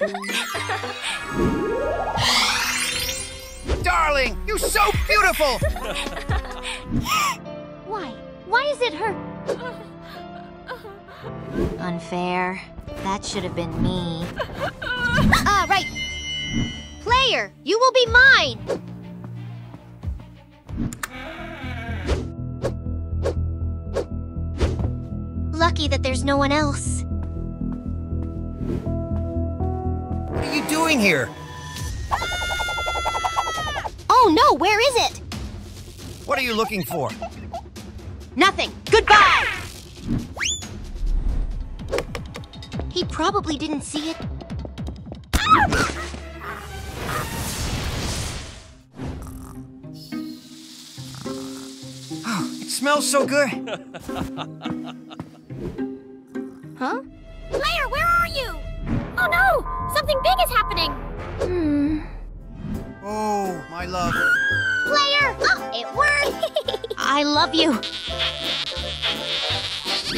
Darling, you're so beautiful! Why? Why is it her? Unfair. That should have been me. Ah, right. Player, you will be mine. Lucky that there's no one else. Doing here? Oh no, where is it? What are you looking for? Nothing. Goodbye! He probably didn't see it. Oh, It smells so good. Something big is happening! Hmm. Oh, my love. Player! Oh, it worked! I love you.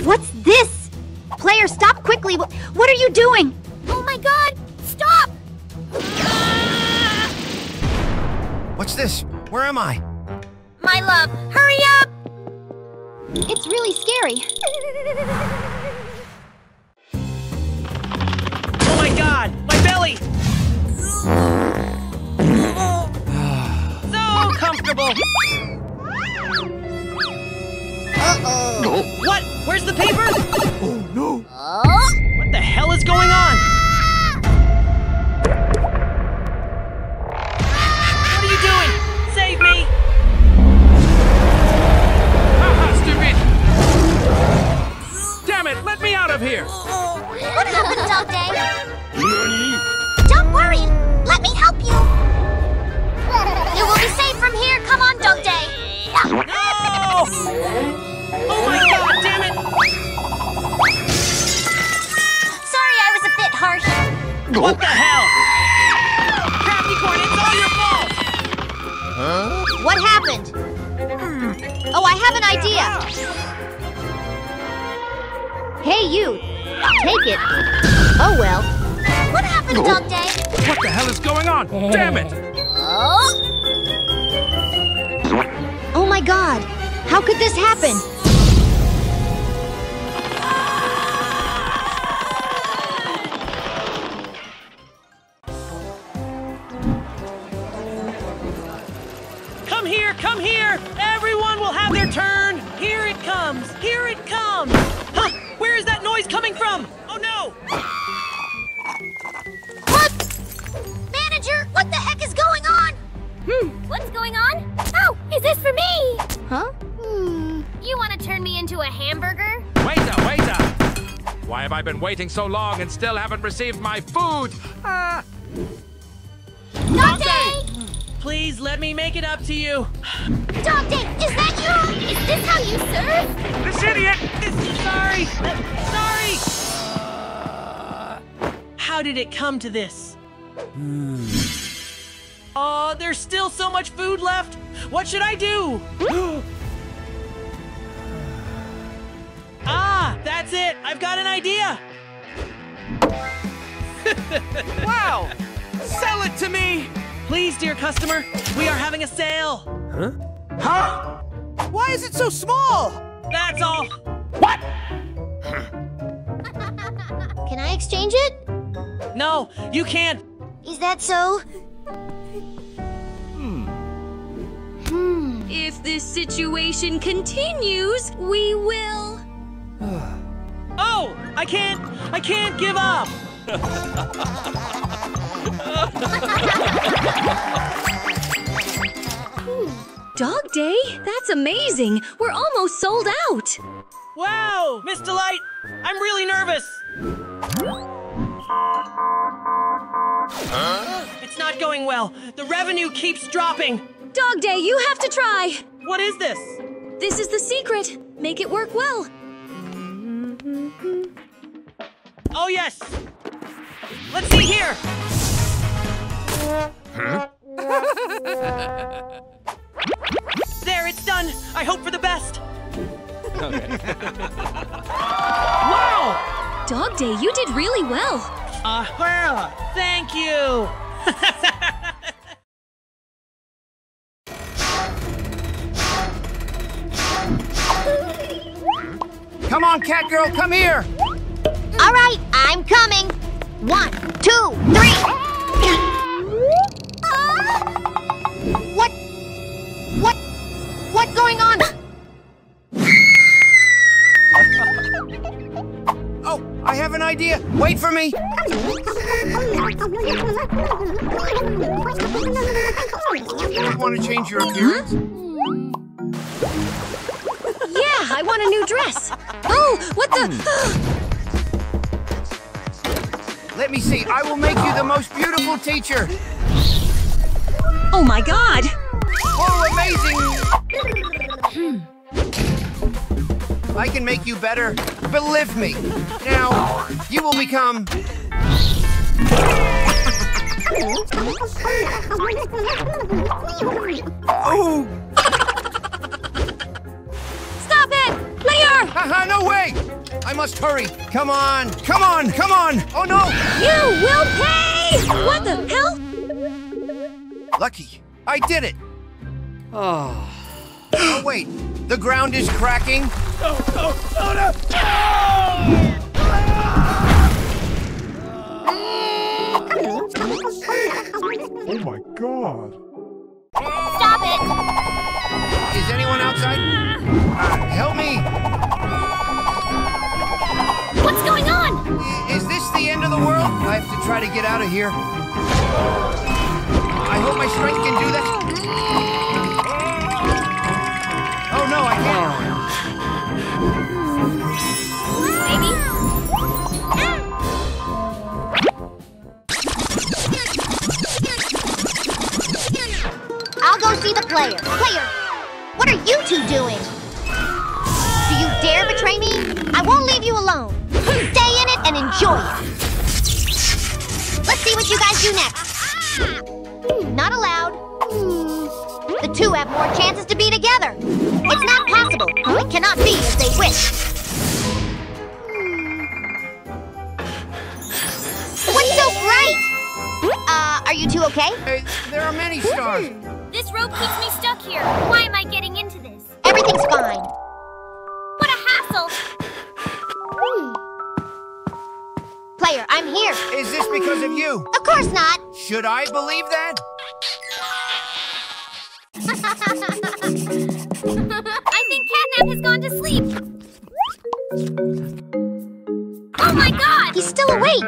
What's this? Player, stop quickly. Wh- What are you doing? Oh my god! Stop! What's this? Where am I? My love, hurry up! It's really scary. Oh my god! Belly! so comfortable! Uh-oh. What? Where's the paper? Oh, no. What the hell is going on? Of here! What happened, Dog Day? Don't worry. Let me help you. You will be safe from here. Come on, Dog Day. No! Oh my god, damn it! Sorry, I was a bit harsh. What the hell? Crafty Corn, it's all your fault! What happened? Hmm. Oh, I have an idea. Hey, you. Take it. Oh, well. What happened, oh. Dog Day? What the hell is going on? Damn it! Oh? Oh my god. How could this happen? Noise coming from? Oh no! What? Manager, what the heck is going on? Hmm, what's going on? Oh, is this for me? Huh? Hmm. You want to turn me into a hamburger? Waiter, waiter! Why have I been waiting so long and still haven't received my food? Ah, Dog Day! Please let me make it up to you. Doctor, is that you? Is this how you serve? this idiot! Sorry! Sorry! How did it come to this? Oh, there's still so much food left. What should I do? ah, that's it. I've got an idea. Wow! Sell it to me! Please, dear customer, we are having a sale. Huh? Huh? Why is it so small? That's all. What? Can I exchange it? No, you can't. Is that so? Hmm. Hmm. If this situation continues, we will. Oh, I can't. I can't give up. Hmm. Dog Day? That's amazing. We're almost sold out. Wow, Miss Delight, I'm really nervous. It's not going well. The revenue keeps dropping. Dog Day, you have to try. What is this? This is the secret. Make it work well. Oh, yes. Let's see here. Huh? there, it's done. I hope for the best. Okay. wow! Dog Day, you did really well. Uh, thank you. Come on, cat girl, come here. All right, I'm coming. One, two, three. What? What? What's going on? Oh, I have an idea. Wait for me. You want to change your appearance? Yeah, I want a new dress. Oh, what the? Hmm. Let me see. I will make you the most beautiful teacher. Oh my god! Oh, amazing! I can make you better. Believe me. Now, you will become. Oh! It! Player! Haha, no way! I must hurry. Come on, come on, come on! Oh no! You will pay! What the hell? Lucky, I did it. Oh. Oh wait, the ground is cracking. Oh no! Oh my god. Stop it! Is anyone outside? Uh, help me! What's going on? I- Is this the end of the world? I have to try to get out of here. I hope my strength can do that. Oh no, I can't. Baby? I'll go see the player. Player, what are you two doing? Do you dare betray me? I won't leave you alone. Stay in it and enjoy it. Let's see what you guys do next. Not allowed. The two have more chances to be together. It's not possible. It cannot be as they wish. What's so bright? Uh, are you two okay? Uh, there are many stars. This rope keeps me stuck here. Why am I getting into this? Everything's fine. I'm here. Is this because of you? Of course not. Should I believe that? I think Catnap has gone to sleep. Oh my god! He's still awake.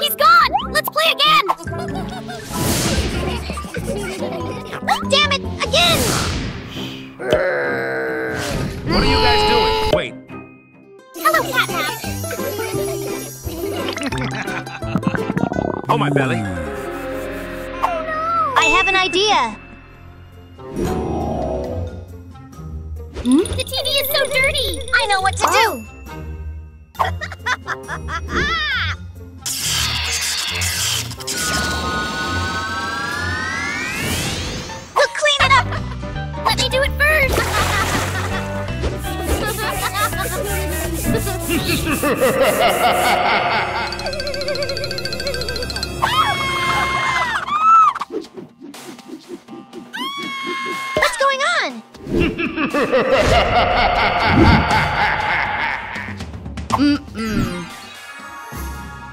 He's gone! Let's play again! Damn it, again! What are you guys doing? Wait, Hello, Catnap! oh my belly. I have an idea. Hmm? The TV is so dirty! I know what to do. Oh. we'll clean it up. Let me do it first! What's going on?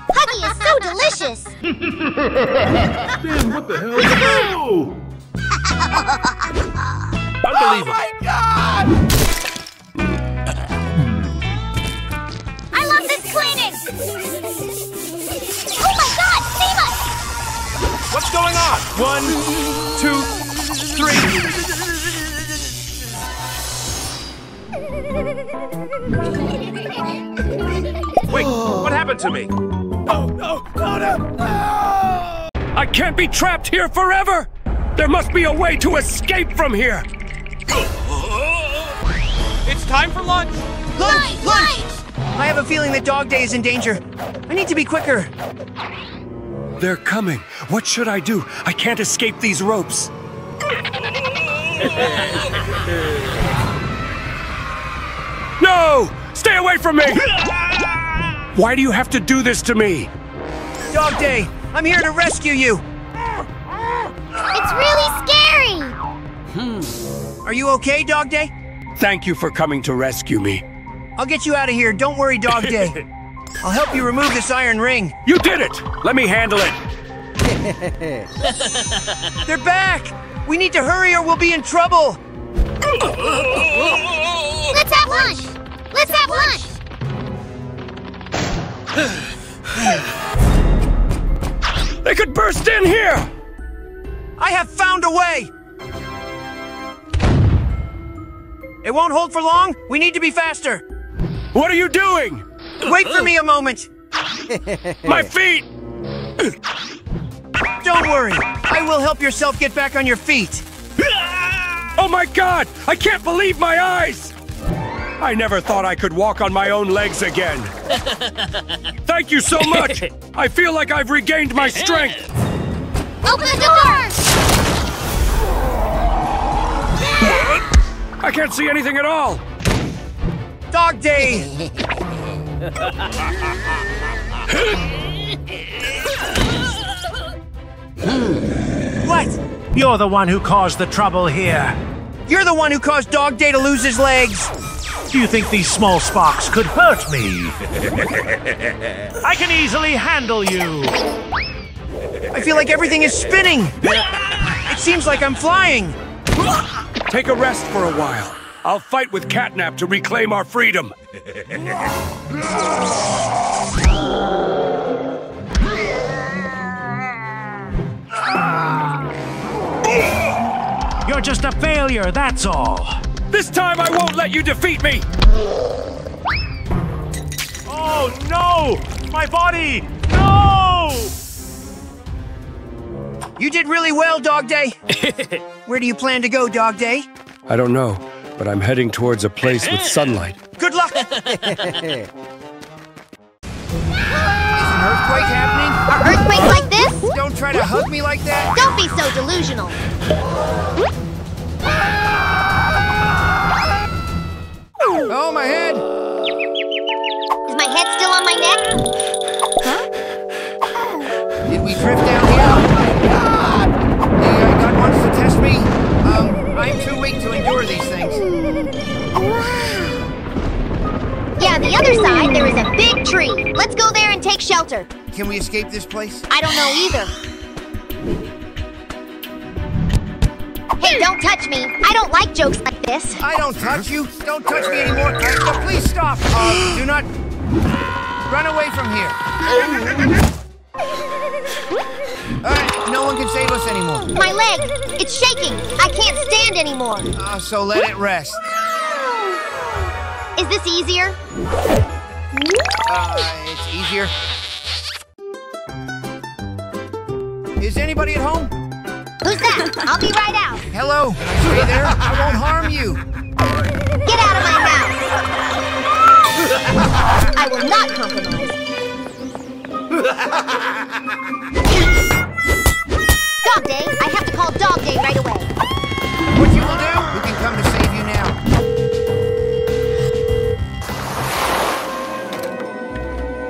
Huggy is so delicious. Ben, what the hell? Unbelievable. I Oh my god! Save us! What's going on? One, two, three. Wait, what happened to me? Oh, no, Connor! No! I can't be trapped here forever! There must be a way to escape from here! It's time for lunch. Lunch! Lunch! I have a feeling that Dog Day is in danger. I need to be quicker. They're coming. What should I do? I can't escape these ropes. No! Stay away from me! Why do you have to do this to me? Dog Day, I'm here to rescue you. It's really scary! Hmm. Are you okay, Dog Day? Thank you for coming to rescue me. I'll get you out of here. Don't worry, Dog Day. I'll help you remove this iron ring. You did it! Let me handle it. They're back! We need to hurry or we'll be in trouble! Let's have lunch! Let's have lunch! They could burst in here! I have found a way! It won't hold for long. We need to be faster. What are you doing? Wait for me a moment. My feet! Don't worry. I will help yourself get back on your feet. Oh my god! I can't believe my eyes! I never thought I could walk on my own legs again. Thank you so much! I feel like I've regained my strength! Open the door! I can't see anything at all! Dog Day! what? You're the one who caused the trouble here. You're the one who caused Dog Day to lose his legs. Do you think these small sparks could hurt me? I can easily handle you. I feel like everything is spinning. It seems like I'm flying. Take a rest for a while. I'll fight with Catnap to reclaim our freedom. You're just a failure, that's all. This time I won't let you defeat me! Oh no! My body! No! You did really well, Dog Day. Where do you plan to go, Dog Day? I don't know, but I'm heading towards a place with sunlight. Good luck. Is an earthquake happening? Are earthquakes like this? Don't try to hug me like that. Don't be so delusional. Oh, my head. Is my head still on my neck? Huh? Did we drift down here? I'm too weak to endure these things. Yeah, the other side, there is a big tree. Let's go there and take shelter. Can we escape this place? I don't know either. Hey, don't touch me. I don't like jokes like this. I don't touch you. Don't touch me anymore. No, please stop. Uh, do not run away from here. All right, no one can save us anymore. My leg, it's shaking. I can't stand anymore. Uh, so let it rest. Is this easier? Uh, it's easier. Is anybody at home? Who's that? I'll be right out. Hello. Stay there. I won't harm you. Get out of my house. I will not compromise. Dog Day, I have to call Dog Day right away. What you will do? Who can come to save you now?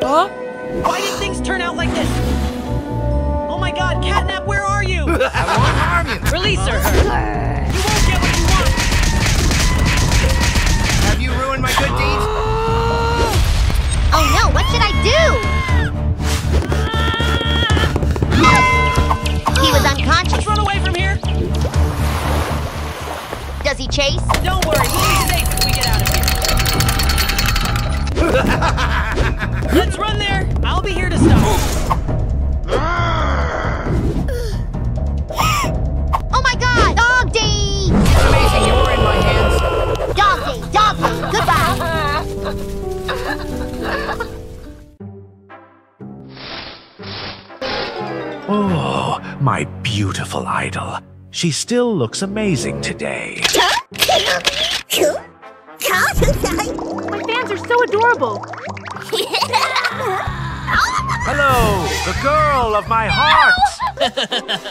Huh? Why did things turn out like this? Oh my god, Catnap, where are you? I won't harm you. Release her! You won't get what you want! Have you ruined my good deeds? Oh no, what should I do? He was unconscious. Let's run away from here! Does he chase? Don't worry, we'll be safe if we get out of here. Let's run there! I'll be here to stop. Ah! My beautiful idol. She still looks amazing today. My fans are so adorable. Hello, the girl of my heart!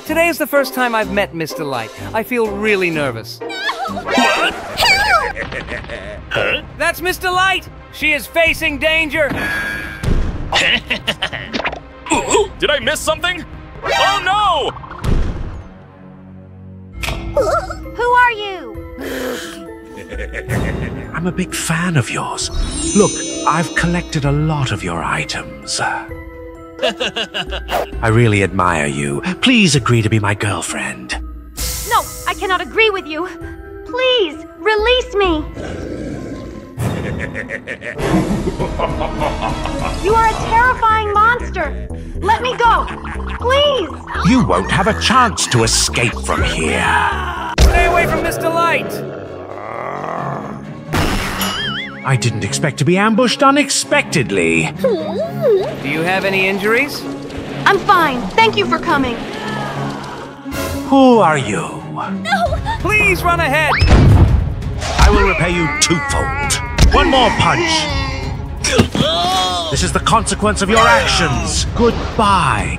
Today is the first time I've met Miss Delight. I feel really nervous. What? That's Miss Delight! She is facing danger! Did I miss something? Oh no! Who are you? I'm a big fan of yours. Look, I've collected a lot of your items. I really admire you. Please agree to be my girlfriend. No, I cannot agree with you. Please, release me. You are a terrifying monster. Let me go. Please. You won't have a chance to escape from here. Stay away from Miss Delight! I didn't expect to be ambushed unexpectedly. Do you have any injuries? I'm fine. Thank you for coming. Who are you? No! Please run ahead! I will repay you twofold. One more punch. This is the consequence of your actions. Goodbye.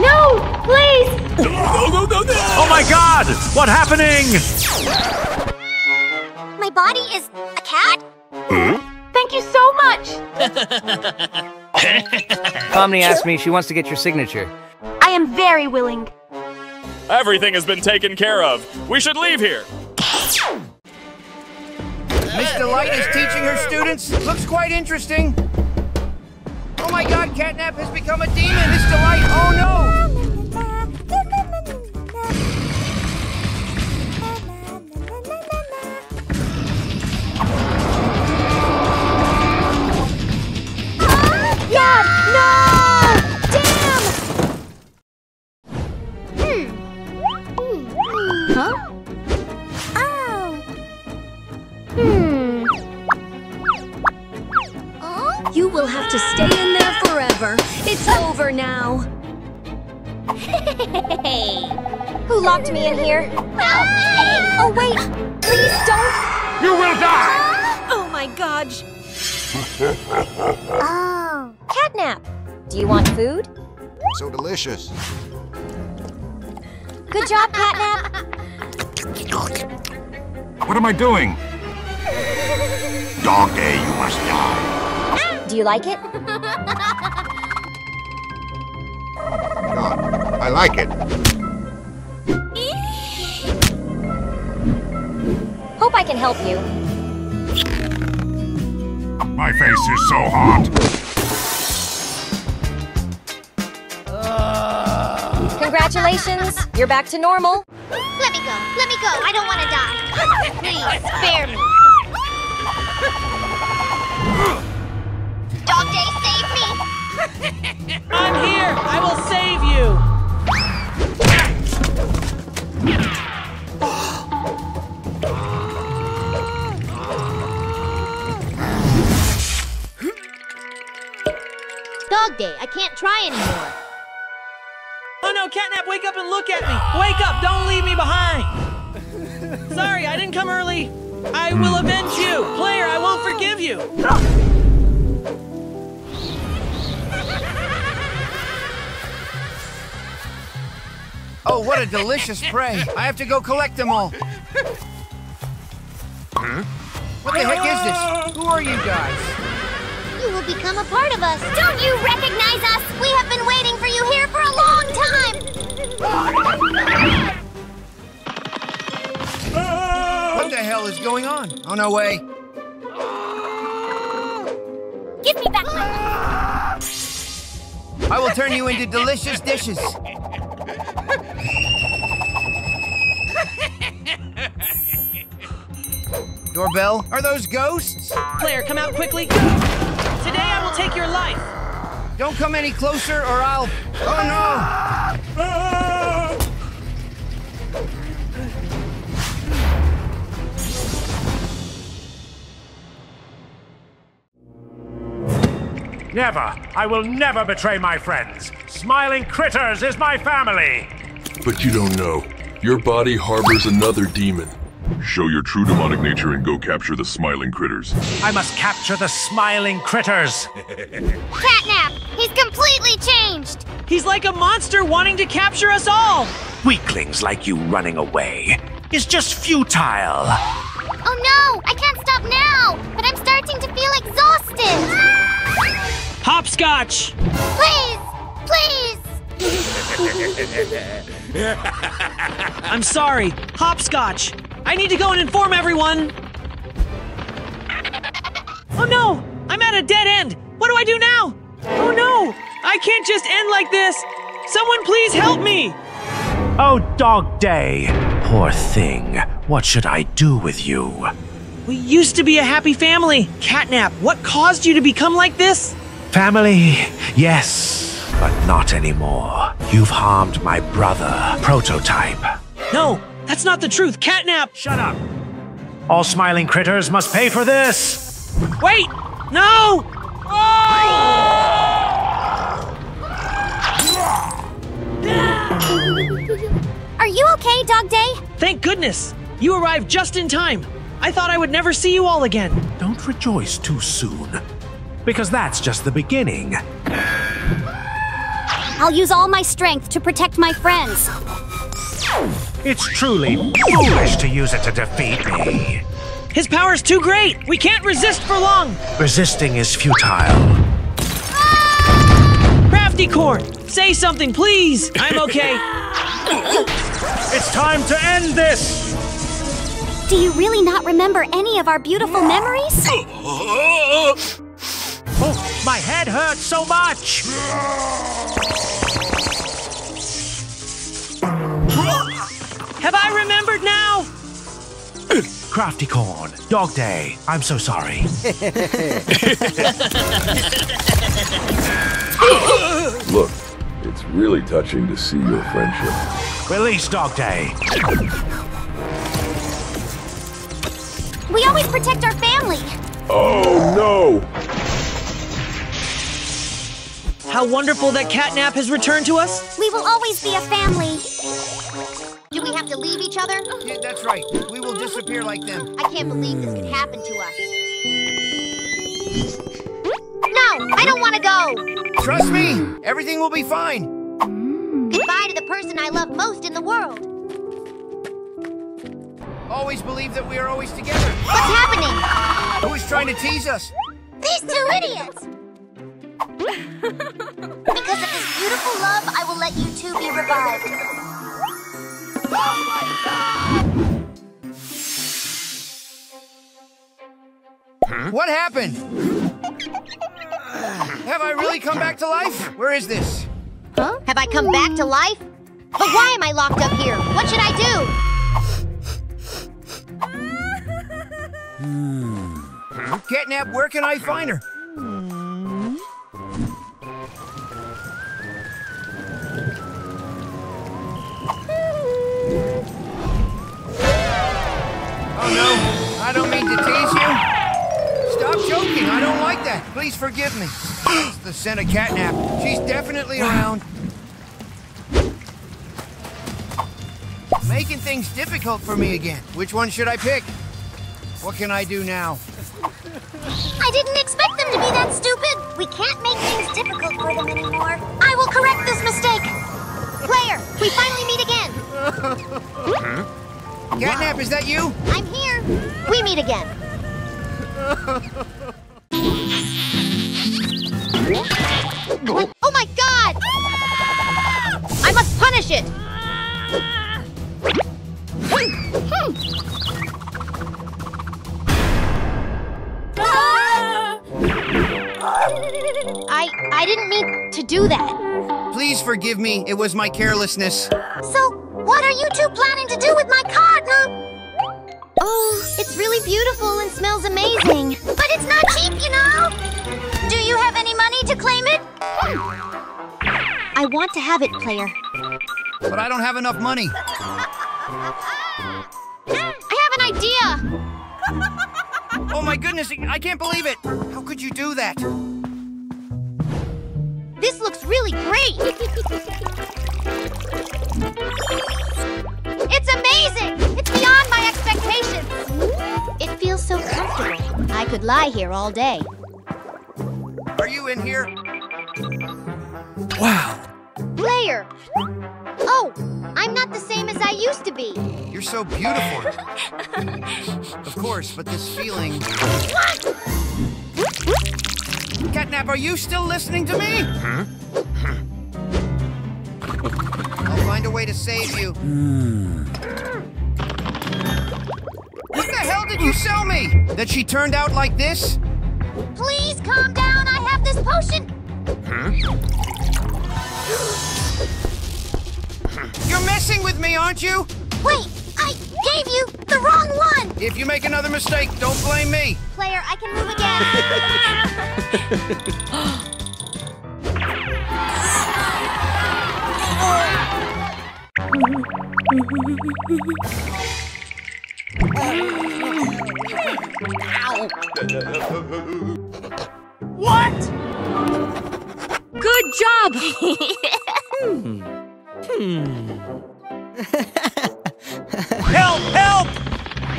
No, please. No, no, no, no. Oh my god! What happening? My body is a cat? Thank you so much. Pomni asked me she wants to get your signature. I am very willing. Everything has been taken care of. We should leave here. Miss Delight is teaching her students. Looks quite interesting. Oh my god, Catnap has become a demon, Miss Delight. Oh no! Locked me in here? Help me! Oh, wait! Please don't! You will die! Oh my gosh. Oh. Catnap! Do you want food? So delicious. Good job, Catnap! What am I doing? Dog day, you must die. Do you like it? Oh, God, I like it. Hope I can help you. My face is so hot. Congratulations, you're back to normal. Let me go, let me go, I don't want to die. Please, spare me. Dog Day, save me! I'm here! I will save you! Dog Day, I can't try anymore. Oh no, Catnap, wake up and look at me! Wake up! Don't leave me behind! Sorry, I didn't come early. I will avenge you! Player, I won't forgive you! Oh, what a delicious prey. I have to go collect them all. What the heck is this? Who are you guys? You will become a part of us. Don't you recognize us? We have been waiting for you here for a long time. What the hell is going on? Oh, no way. Give me back my. I will turn you into delicious dishes. Doorbell? Are those ghosts? Claire, come out quickly! Today I will take your life! Don't come any closer or I'll. Oh no! Never. I will never betray my friends. Smiling Critters is my family. But you don't know. Your body harbors another demon. Show your true demonic nature and go capture the smiling critters. I must capture the Smiling Critters. Catnap, he's completely changed. He's like a monster wanting to capture us all! Weaklings like you running away is just futile. Oh no, I can't stop now, but I'm starting to feel exhausted. Hopscotch! Please! Please! I'm sorry, Hopscotch. I need to go and inform everyone. Oh no! I'm at a dead end. What do I do now? Oh no! I can't just end like this. Someone please help me. Oh, Dog Day. Poor thing. What should I do with you? We used to be a happy family. Catnap, what caused you to become like this? Family, yes, but not anymore. You've harmed my brother, Prototype. No, that's not the truth. Catnap! Shut up! All smiling critters must pay for this! Wait! No! Are you okay, Dog Day? Thank goodness! You arrived just in time. I thought I would never see you all again. Don't rejoice too soon, because that's just the beginning. I'll use all my strength to protect my friends. It's truly foolish to use it to defeat me. His power's too great! We can't resist for long! Resisting is futile. Crafty Corn, say something, please! I'm okay. It's time to end this! Do you really not remember any of our beautiful memories? My head hurts so much! Have I remembered now? Crafty Corn, Dog Day, I'm so sorry. Look, it's really touching to see your friendship. Release Dog Day. We always protect our family. Oh no! How wonderful that Catnap has returned to us. We will always be a family. Do we have to leave each other? Yeah, that's right. We will disappear like them. I can't believe this could happen to us. No, I don't want to go. Trust me, everything will be fine. Goodbye to the person I love most in the world. Always believe that we are always together. What's happening? Who is trying to tease us? These two idiots! Because of this beautiful love, I will let you two be revived. What happened? Have I really come back to life? Where is this? Huh? Have I come back to life? But why am I locked up here? What should I do? Hmm. Catnap, where can I find her? Oh no, I don't mean to tease you. Stop joking, I don't like that. Please forgive me. It's the scent of Catnap. She's definitely around. Making things difficult for me again. Which one should I pick? What can I do now? I didn't expect them to be that stupid. We can't make things difficult for them anymore. I will correct this mistake. Player, we finally meet again. Hmm? Catnap, is that you? I'm here. We meet again. Oh my god! I must punish it! I I didn't mean to do that. Please forgive me. It was my carelessness. So, what are you two planning to do with my card, huh? Oh, it's really beautiful and smells amazing. But it's not cheap, you know? Do you have any money to claim it? I want to have it, player. But I don't have enough money. I have an idea! Oh my goodness, I can't believe it. How could you do that? This looks really great! It's amazing! It's beyond my expectations! It feels so comfortable. I could lie here all day. Are you in here? Wow, Player! Oh, I'm not the same as I used to be. you're so beautiful. of course, but this feeling. Catnap, are you still listening to me? Huh? I'll find a way to save you. Hmm. What the hell did you sell me? That she turned out like this? Please calm down. I have this potion. You're messing with me, aren't you? Wait, I gave you the wrong one. If you make another mistake, don't blame me. Player, I can move again. What? Good job! Hmm. Hmm. Help! Help!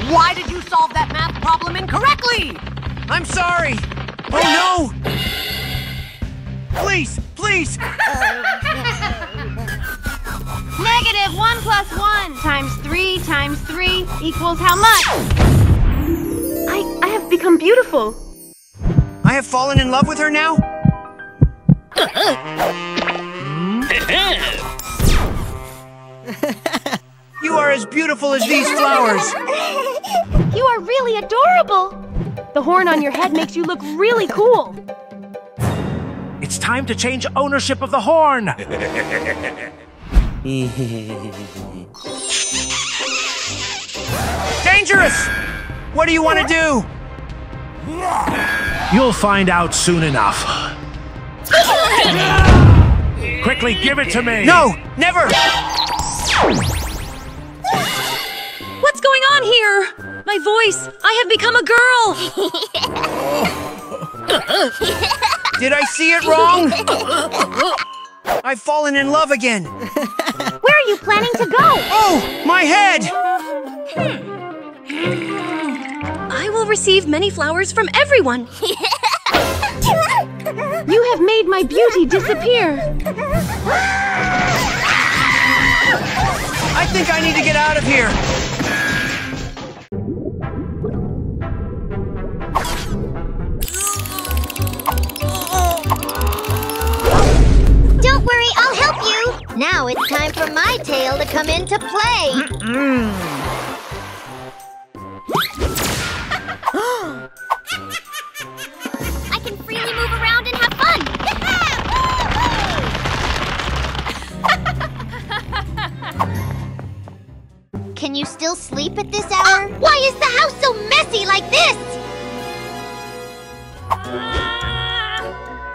Why did you solve that math problem incorrectly? I'm sorry. Oh no! Please, please! Negative 1 plus 1 times 3 times 3 equals how much? I, I have become beautiful. I have fallen in love with her now? you are as beautiful as these flowers. You are really adorable. The horn on your head makes you look really cool. It's time to change ownership of the horn. Dangerous! What do you want to do? You'll find out soon enough. Quickly, give it to me. No, never! What's going on here? My voice! I have become a girl! Did I see it wrong? I've fallen in love again. Where are you planning to go? Oh, my head! I will receive many flowers from everyone. You have made my beauty disappear. I think I need to get out of here. I'll help you. Now it's time for my tail to come into play. I can freely move around and have fun. can you still sleep at this hour? why is the house so messy like this?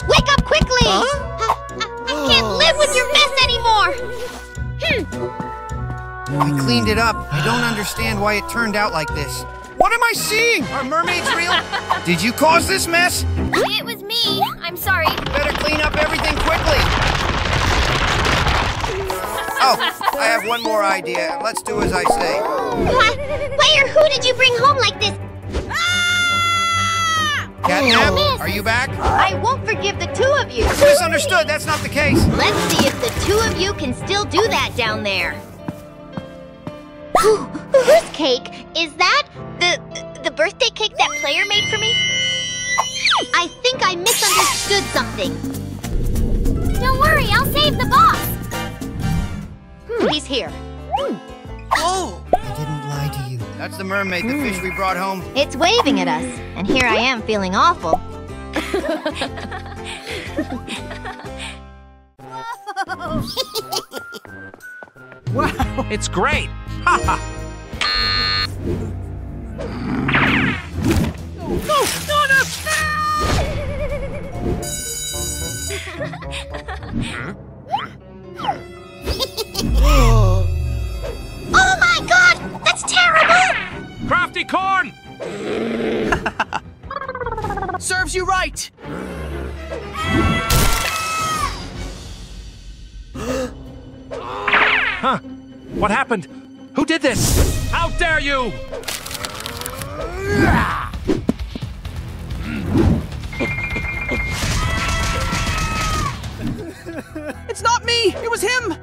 Wake up quickly! I can't live with your mess anymore! Hmm. I cleaned it up. I don't understand why it turned out like this. What am I seeing? Are mermaids real? Did you cause this mess? It was me. I'm sorry. Better clean up everything quickly. Oh, I have one more idea. Let's do as I say. Player, who did you bring home like this? Catnap, are you back? I won't forgive the two of you. Misunderstood. That's not the case. Let's see if the two of you can still do that down there. Whose cake? Is that the the birthday cake that player made for me? I think I misunderstood something. Don't worry, I'll save the boss. Hmm, he's here. Oh! I didn't lie to you. That's the mermaid, the fish hmm. we brought home. It's waving at us, and here I am feeling awful. Wow, it's great. Ha ha. Oh my god! That's terrible! Crafty corn! Serves you right. Huh? What happened? Who did this? How dare you! It's not me. It was him.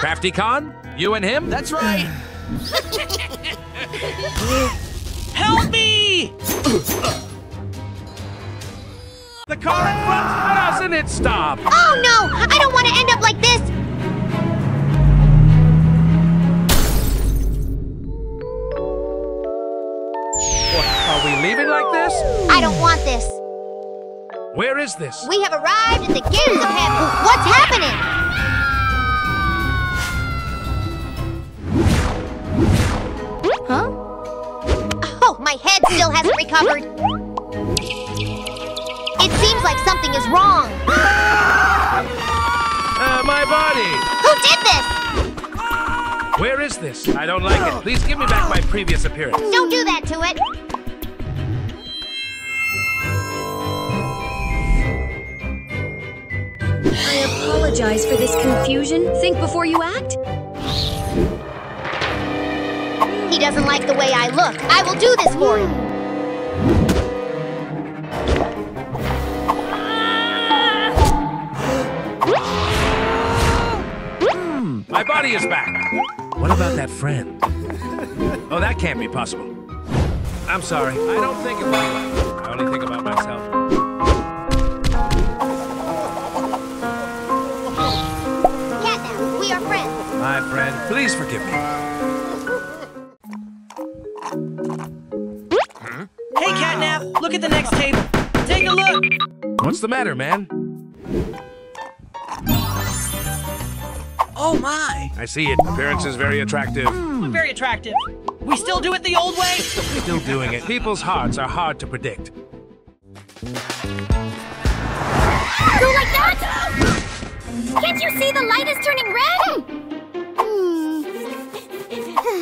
Crafty Corn? You and him? That's right. Help me! The car in front doesn't it stop? Oh no! I don't want to end up like this! What, are we leaving like this? I don't want this. Where is this? We have arrived at the gates of heaven. What's happening? My head still hasn't recovered. It seems like something is wrong. Uh, my body! Who did this? Where is this? I don't like it. Please give me back my previous appearance. Don't do that to it. I apologize for this confusion. Think before you act. He doesn't like the way I look. I will do this for him. My body is back. What about that friend? Oh, that can't be possible. I'm sorry. I don't think about you. I only think about myself. Catnap, we are friends. My friend, please forgive me. At the next table. Take a look. What's the matter, man? Oh my. I see it. Appearance is very attractive. Hmm. Very attractive. We still do it the old way? Still doing it. People's hearts are hard to predict. Go like that? Can't you see the light is turning red?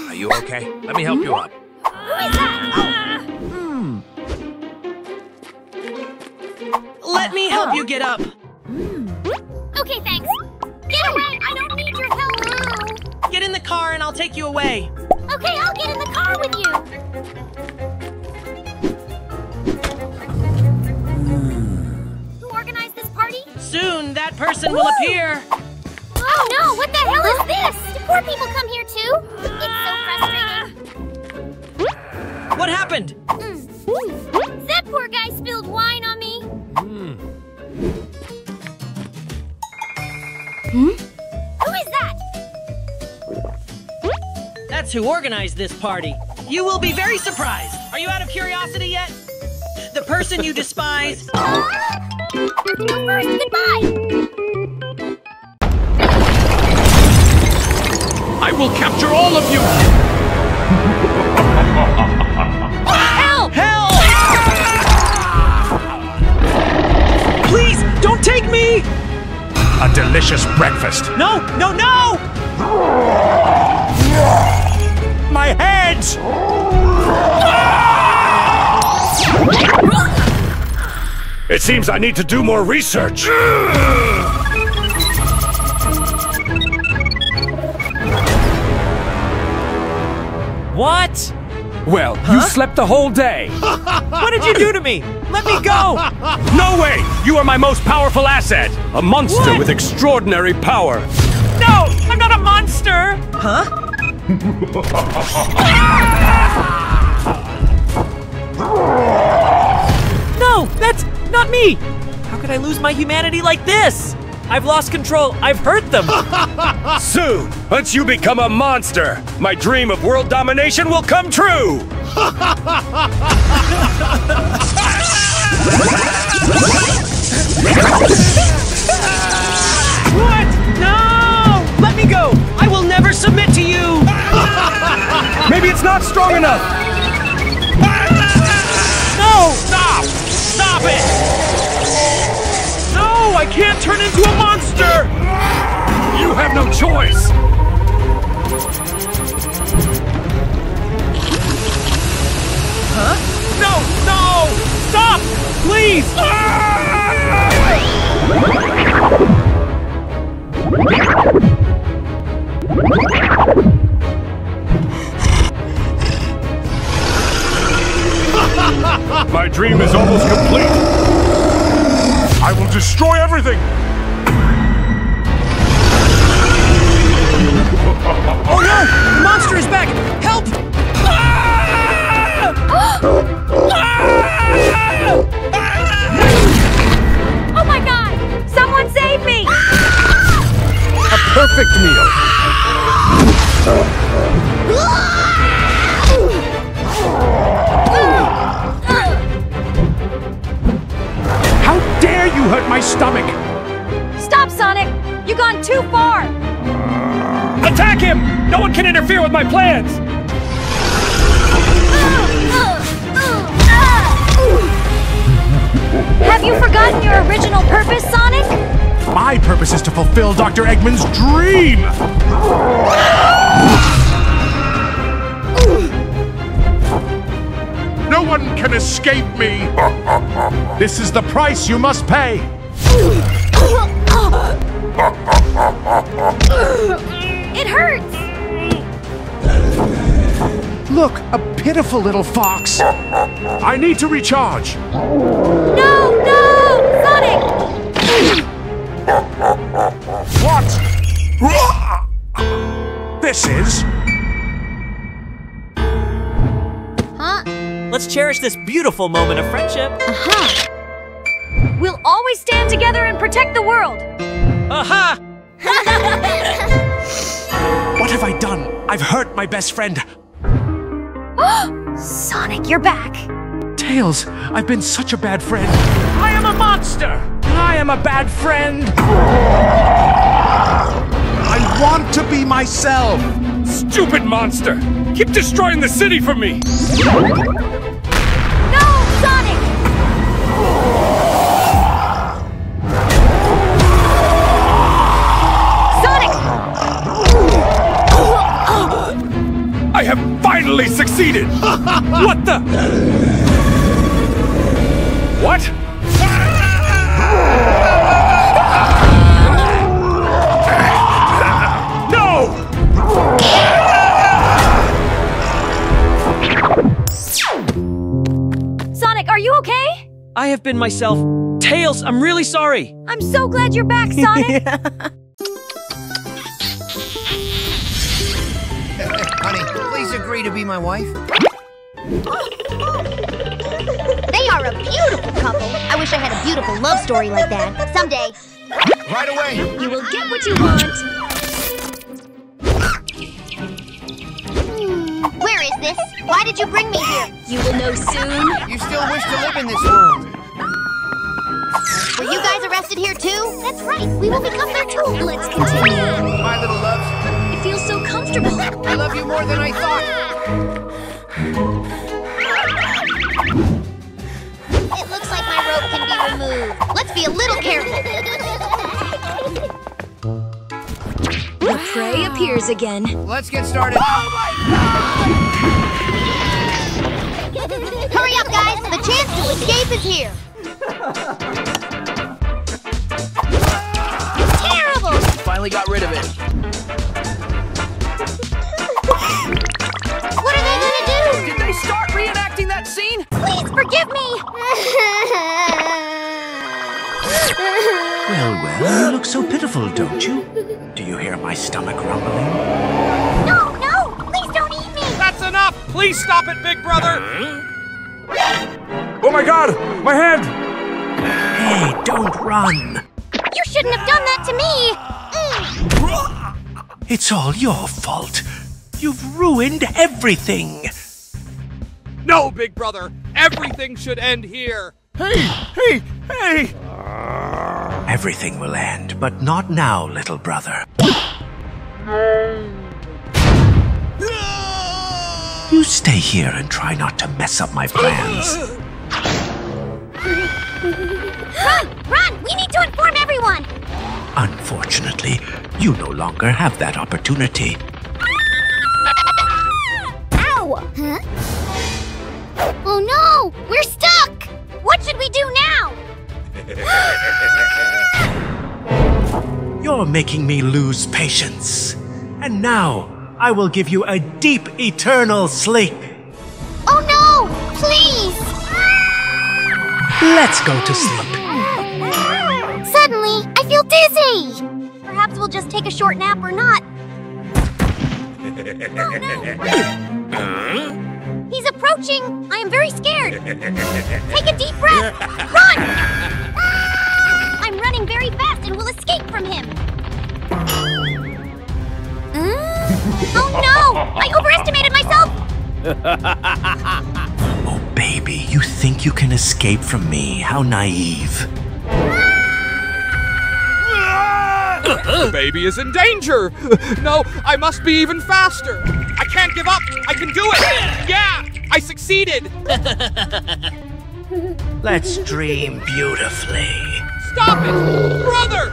Are you okay? Let me help you up. Who is that? Let me help you get up. Okay, thanks. Get away! I don't need your help. Get in the car and I'll take you away. Okay, I'll get in the car with you. Who organized this party? Soon that person will appear. Oh no! What the hell is this? Do poor people come here too? It's so frustrating. What happened? Hmm. That poor guy spilled wine on me. Hmm? Who is that? That's who organized this party. You will be very surprised. Are you out of curiosity yet? The person you despise. First, goodbye. I will capture all of you! don't take me! A delicious breakfast. No, no, no! My head! It seems I need to do more research. What? Well, you slept the whole day. What did you do to me? Let me go! No way! You are my most powerful asset! A monster What? with extraordinary power. No! I'm not a monster! Huh? No! That's not me! How could I lose my humanity like this? I've lost control. I've hurt them. Soon, once you become a monster, my dream of world domination will come true! What? No! Let me go! I will never submit to you! Maybe it's not strong enough! No! Stop! Stop it! I can't turn into a monster! You have no choice! Huh? No! No! Stop! Please! My dream is almost complete! I will destroy everything! oh no! The monster is back! Help! oh my god! Someone save me! A perfect meal! you hurt my stomach? Stop, Sonic! You've gone too far! Attack him! No one can interfere with my plans! Have you forgotten your original purpose, Sonic? My purpose is to fulfill Dr. Eggman's dream! One can escape me! This is the price you must pay! It hurts! Look, a pitiful little fox! I need to recharge! No, no! Sonic! What? This is. Cherish this beautiful moment of friendship. Uh-huh. We'll always stand together and protect the world! Aha! What have I done? I've hurt my best friend. Sonic, you're back! Tails, I've been such a bad friend. I am a monster! I am a bad friend! I want to be myself! Stupid monster! Keep destroying the city for me! Succeeded! what the? What? No! Sonic, are you okay? I have been myself. Tails, I'm really sorry. I'm so glad you're back, Sonic! my wife. They are a beautiful couple. I wish I had a beautiful love story like that. Someday. Right away. You will get what you want. Where is this? Why did you bring me here? You will know soon. You still wish to live in this world. Were you guys arrested here too? That's right. We will become their tools. Let's continue. My little loves, It feels so comfortable. I love you more than I thought. It looks like my rope can be removed. Let's be a little careful. The prey appears again. Let's get started. Oh Hurry up, guys. The chance to escape is here. Terrible! Finally got rid of it. That scene? Please forgive me! Well, well, you look so pitiful, don't you? Do you hear my stomach rumbling? no, no! Please don't eat me! That's enough! Please stop it, big brother! Oh my god! My hand! Hey, don't run! You shouldn't have done that to me! Mm. It's all your fault. You've ruined everything. No, big brother! Everything should end here! Hey! Hey! Hey! Everything will end, but not now, little brother. You stay here and try not to mess up my plans. Run! Run! We need to inform everyone! Unfortunately, you no longer have that opportunity. Ow! Huh? We're stuck! What should we do now? You're making me lose patience. And now, I will give you a deep, eternal sleep. Oh no! Please! Let's go to sleep. Suddenly, I feel dizzy! Perhaps we'll just take a short nap or not. Oh no! He's approaching! I am very scared! Take a deep breath! Run! Ah! I'm running very fast and will escape from him! Ah! Oh no! I overestimated myself! oh baby, you think you can escape from me? How naive! The baby is in danger! No, I must be even faster! I can't give up! I can do it! Yeah! I succeeded! Let's dream beautifully. Stop it! Brother!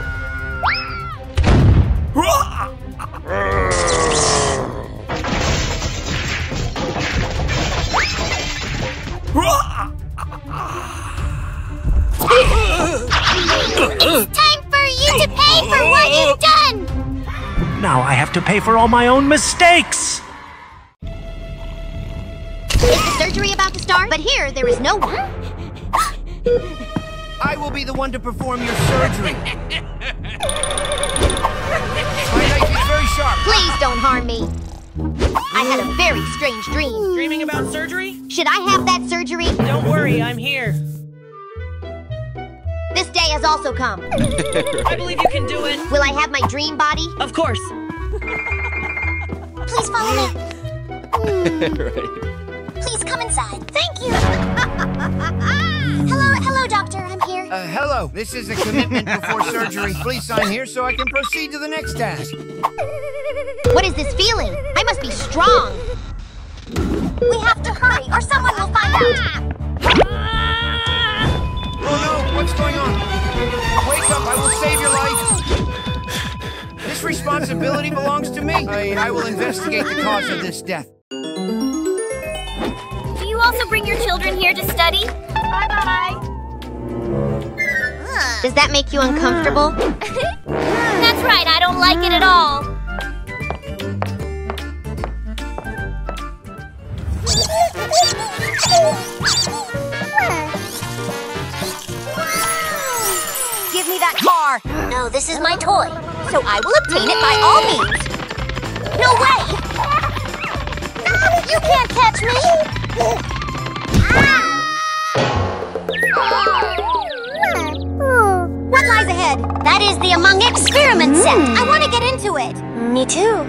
It's time for you to pay for what you've done! Now I have to pay for all my own mistakes. Is the surgery about to start? But here, there is no one. I will be the one to perform your surgery. My knife is very sharp. Please don't harm me. I had a very strange dream. Dreaming about surgery? Should I have that surgery? Has also come. I believe you can do it. Will I have my dream body? Of course. Please follow me. Please come inside. Thank you. hello, hello, doctor. I'm here. Uh, hello. This is a commitment before surgery. Please sign here so I can proceed to the next task. What is this feeling? I must be strong. We have to hurry, or someone will find out. No, what's going on? Wake up, I will save your life. This responsibility belongs to me. I, I will investigate the cause of this death. Do you also bring your children here to study? Bye-bye. Does that make you uncomfortable? That's right, I don't like it at all. Give that car. No, this is my toy, so I will obtain it by all means. No way! You can't catch me! What lies ahead? That is the Among Experiment set. Hmm. I want to get into it. Me too.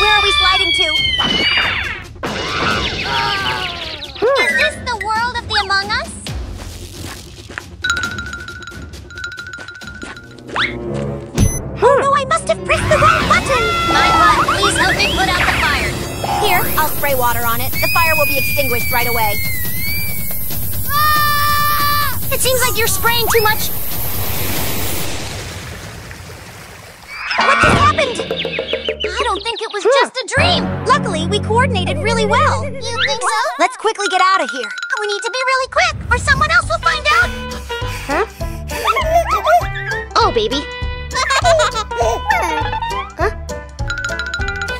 Where are we sliding to? Hmm. Is this have pressed the wrong button! My butt, please help me put out the fire. Here, I'll spray water on it. The fire will be extinguished right away. Ah! It seems like you're spraying too much. What just happened? I don't think it was just a dream. Luckily, we coordinated really well. You think so? Let's quickly get out of here. We need to be really quick, or someone else will find out. Huh? Oh, baby. Huh?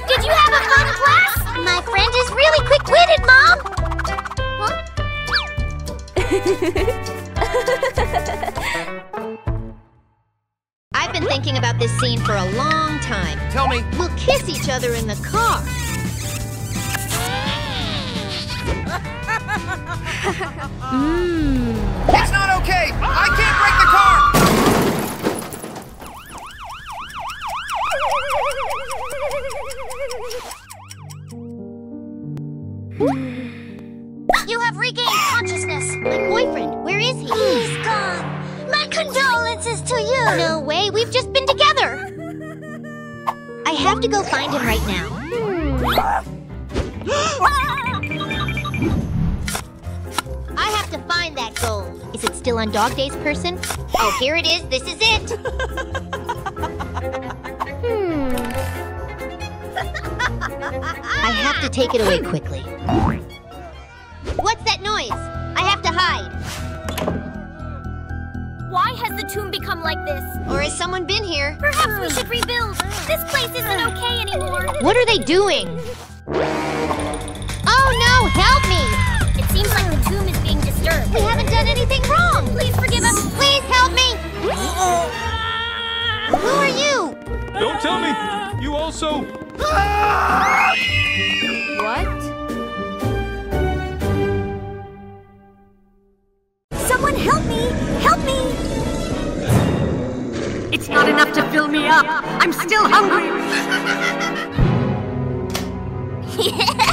Did you have a fun class? My friend is really quick-witted, Mom. I've been thinking about this scene for a long time. Tell me. We'll kiss each other in the car. Mmm. It's not okay. I can't break the car. You have regained consciousness. My boyfriend, where is he? He's gone. My condolences to you. No way, we've just been together. I have to go find him right now. I have to find that gold. Is it still on Dog Day's person? Oh, here it is. This is it. Hmm. I have to take it away quickly. What's that noise? I have to hide. Why has the tomb become like this? Or has someone been here? Perhaps we should rebuild. This place isn't okay anymore. What are they doing? Oh no, help me! It seems like the tomb is being disturbed. We haven't done anything wrong! Please forgive us. Please help me! Who are you? Don't tell me! You also. What? Someone help me! Help me! It's not enough to fill me up. I'm still hungry.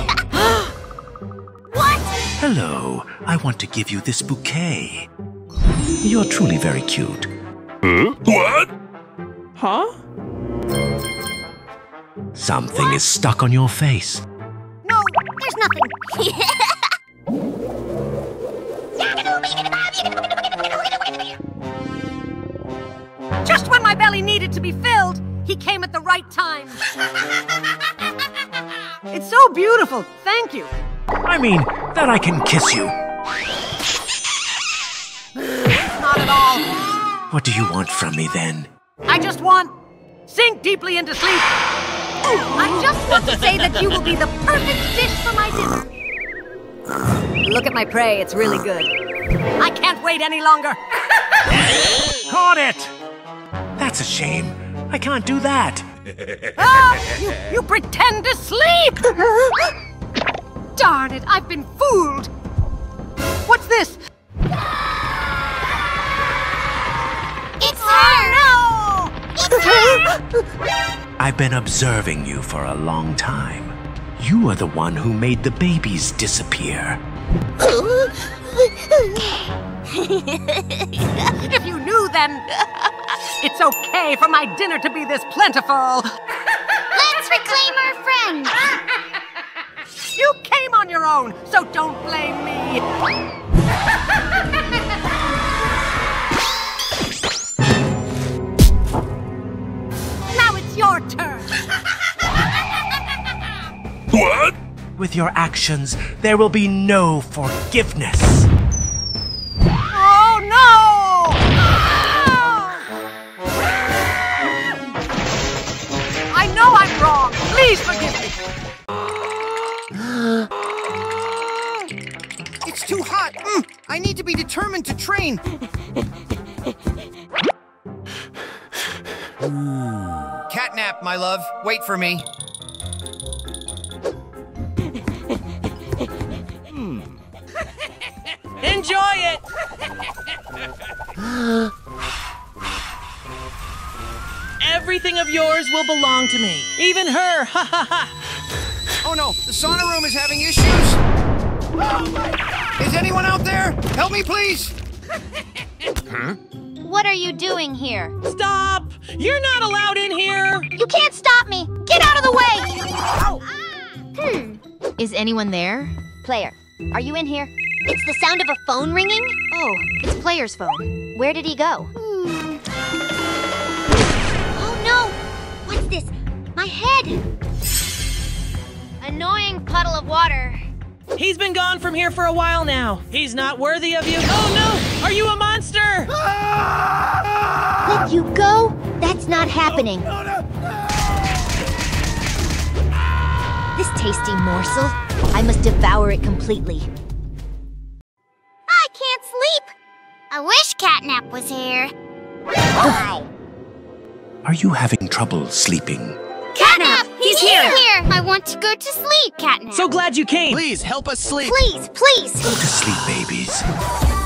What? Hello, I want to give you this bouquet. You're truly very cute. Huh? What? Huh? Something is stuck on your face. No, there's nothing. Just when my belly needed to be filled, he came at the right time. it's so beautiful. Thank you. I mean, that I can kiss you. Not at all. What do you want from me then? I just want sink deeply into sleep. I just want to say that you will be the perfect dish for my dinner. Look at my prey, it's really good. I can't wait any longer. Caught it! That's a shame. I can't do that. Ah, you, you pretend to sleep! Darn it, I've been fooled! What's this? It's Oh, It's her! I've been observing you for a long time. You are the one who made the babies disappear. if you knew, then it's okay for my dinner to be this plentiful. Let's reclaim our friend! You came on your own, so don't blame me. Your turn. What? With your actions, there will be no forgiveness. Oh no! I know I'm wrong. Please forgive me. It's too hot. Mm, I need to be determined to train. Catnap, my love. Wait for me. Hmm. Enjoy it! Everything of yours will belong to me. Even her. Ha ha ha. Oh no, the sauna room is having issues. Is anyone out there? Help me, please. Huh? What are you doing here? Stop! You're not allowed in here! You can't stop me! Get out of the way! Hmm. Is anyone there? Player, are you in here? It's the sound of a phone ringing? Oh, it's Player's phone. Where did he go? Hmm. Oh no! What's this? My head! Annoying puddle of water. He's been gone from here for a while now. He's not worthy of you. Oh no! Are you a monster? Let you go? That's not happening. This tasty morsel, I must devour it completely. I can't sleep. I wish Catnap was here. Are you having trouble sleeping? Catnap! He's, here. I want to go to sleep, Catnap. So glad you came. Please help us sleep. Please, please. Go to sleep, babies.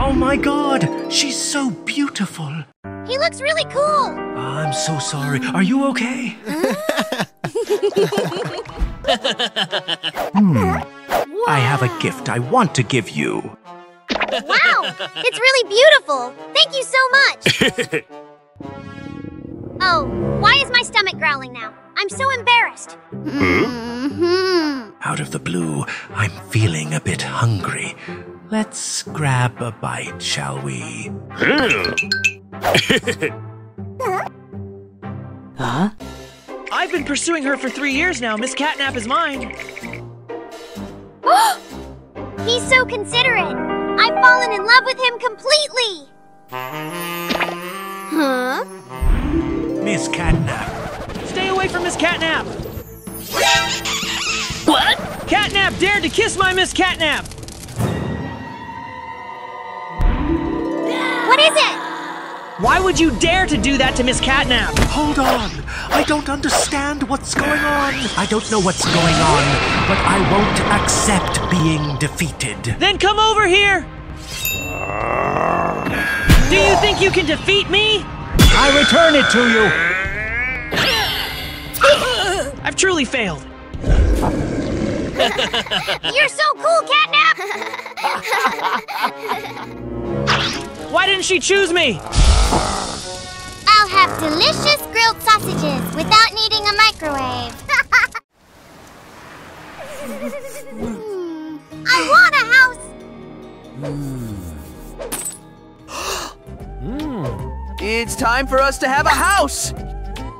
Oh my god, she's so beautiful. He looks really cool. I'm so sorry. Are you okay? Hmm. I have a gift I want to give you. Wow, it's really beautiful. Thank you so much. Oh, why is my stomach growling now? I'm so embarrassed. Mm-hmm. Out of the blue, I'm feeling a bit hungry. Let's grab a bite, shall we? Huh? I've been pursuing her for three years now. Miss Catnap is mine. He's so considerate. I've fallen in love with him completely. Huh? Miss Catnap. Stay away from Miss Catnap. What? Catnap dared to kiss my Miss Catnap. What is it? Why would you dare to do that to Miss Catnap? Hold on. I don't understand what's going on. I don't know what's going on, but I won't accept being defeated. Then come over here. Do you think you can defeat me? I return it to you. I've truly failed. You're so cool, Catnap! Why didn't she choose me? I'll have delicious grilled sausages without needing a microwave. I want a house! It's time for us to have a house!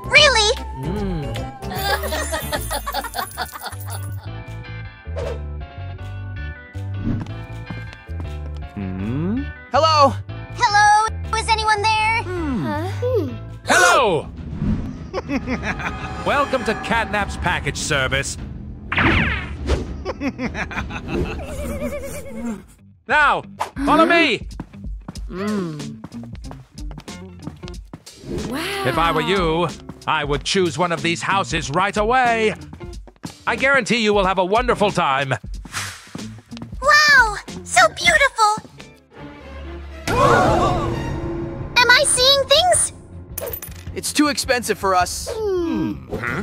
Really? Hmm. Hmm? Hello! Hello? Is anyone there? Hmm. Hello! Welcome to Catnap's package service. now, follow me! Wow. If I were you, I would choose one of these houses right away. I guarantee you will have a wonderful time. Wow! So beautiful! Am I seeing things? It's too expensive for us. Hmm?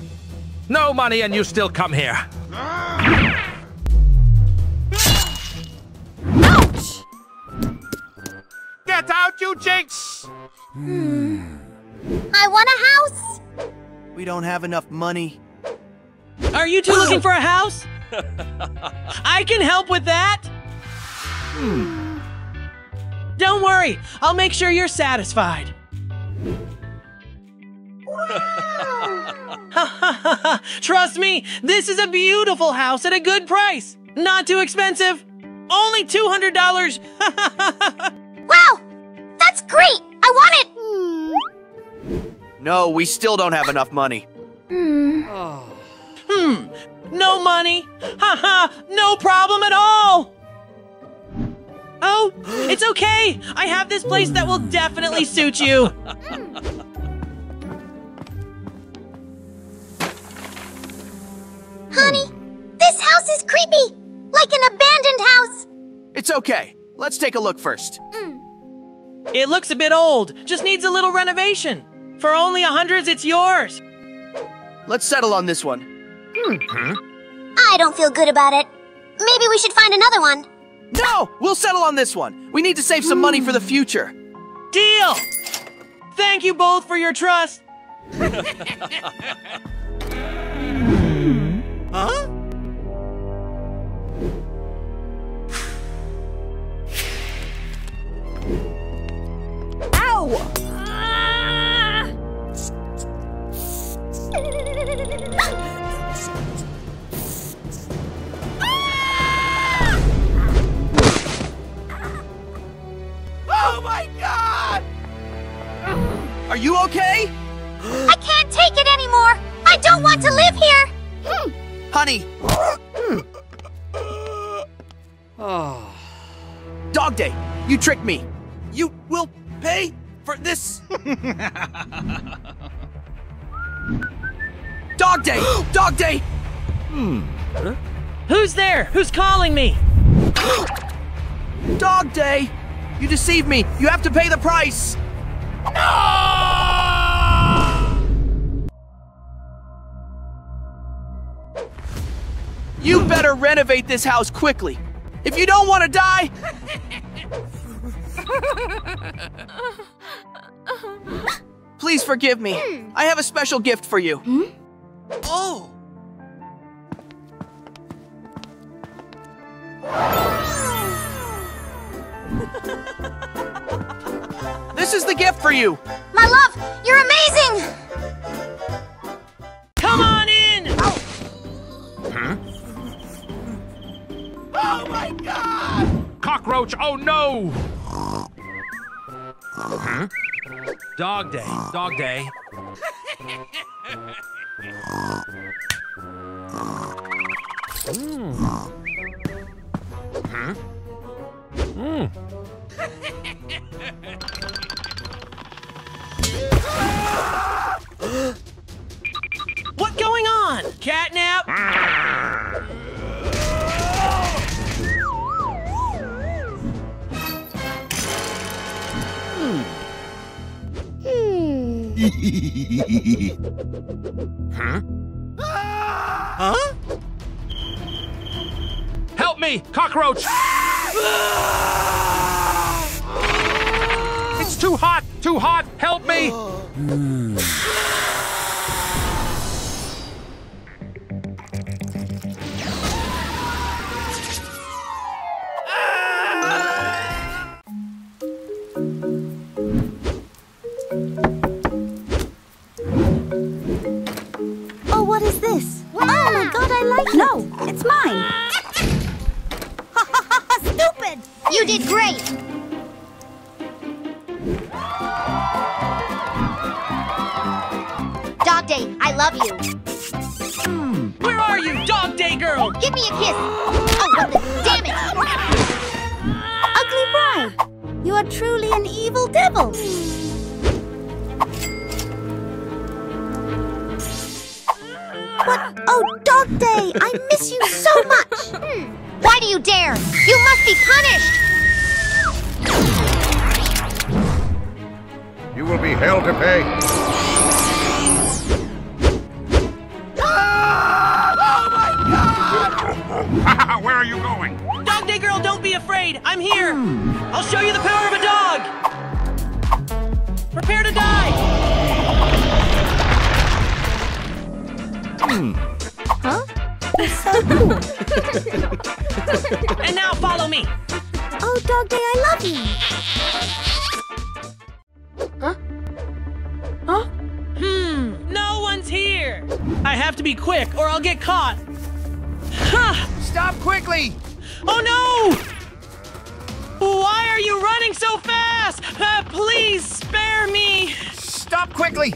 No money and you still come here. Ouch! Get out, you jinx! I want a house! We don't have enough money. Are you two looking for a house? I can help with that. Don't worry, I'll make sure you're satisfied. Trust me, this is a beautiful house at a good price. Not too expensive. Only $200. Wow! That's great! I want it! No, we still don't have enough money. Hmm, no money. Haha, no problem at all. Oh, it's okay. I have this place that will definitely suit you. Hmm. Honey, this house is creepy! Like an abandoned house! It's okay. Let's take a look first. Hmm. It looks a bit old, just needs a little renovation. For only a hundreds, it's yours. Let's settle on this one. Hmm. I don't feel good about it. Maybe we should find another one. No! We'll settle on this one. We need to save some money for the future. Deal! Thank you both for your trust. Huh? Ow! Are you okay? I can't take it anymore! I don't want to live here! Hmm. Honey! Dog Day, you tricked me. You will pay for this. Dog Day! Dog Day! Who's there? Who's calling me? Dog Day! You deceived me. You have to pay the price. You better renovate this house quickly. If you don't want to die, please forgive me. I have a special gift for you. Hmm? Oh. This is the gift for you. My love, you're amazing! Come on in! Oh my god! Cockroach, oh no! Dog day, dog day. Mm. What going on? Catnap? huh? Huh? Help me, cockroach! it's too hot, too hot. Help me! Oh, what is this? Oh my god, I like it. No, it's mine. Stupid! You did great! Dog Day, I love you. Where are you, Dog Day Girl? Give me a kiss! Oh, what the damn it! Ugly bride, you are truly an evil devil. What? Oh, Dog Day, I miss you so much. Hmm. Why do you dare? You must be punished! You will be held to pay. Where are you going? Dog Day Girl, don't be afraid. I'm here. I'll show you the power of a dog. Prepare to die. Huh? It's so cool. And now follow me. Oh, Dog Day, I love you. Huh? Huh? Hmm, no one's here. I have to be quick or I'll get caught. Ha! Stop quickly! Oh no! Why are you running so fast? Uh, please spare me. Stop quickly!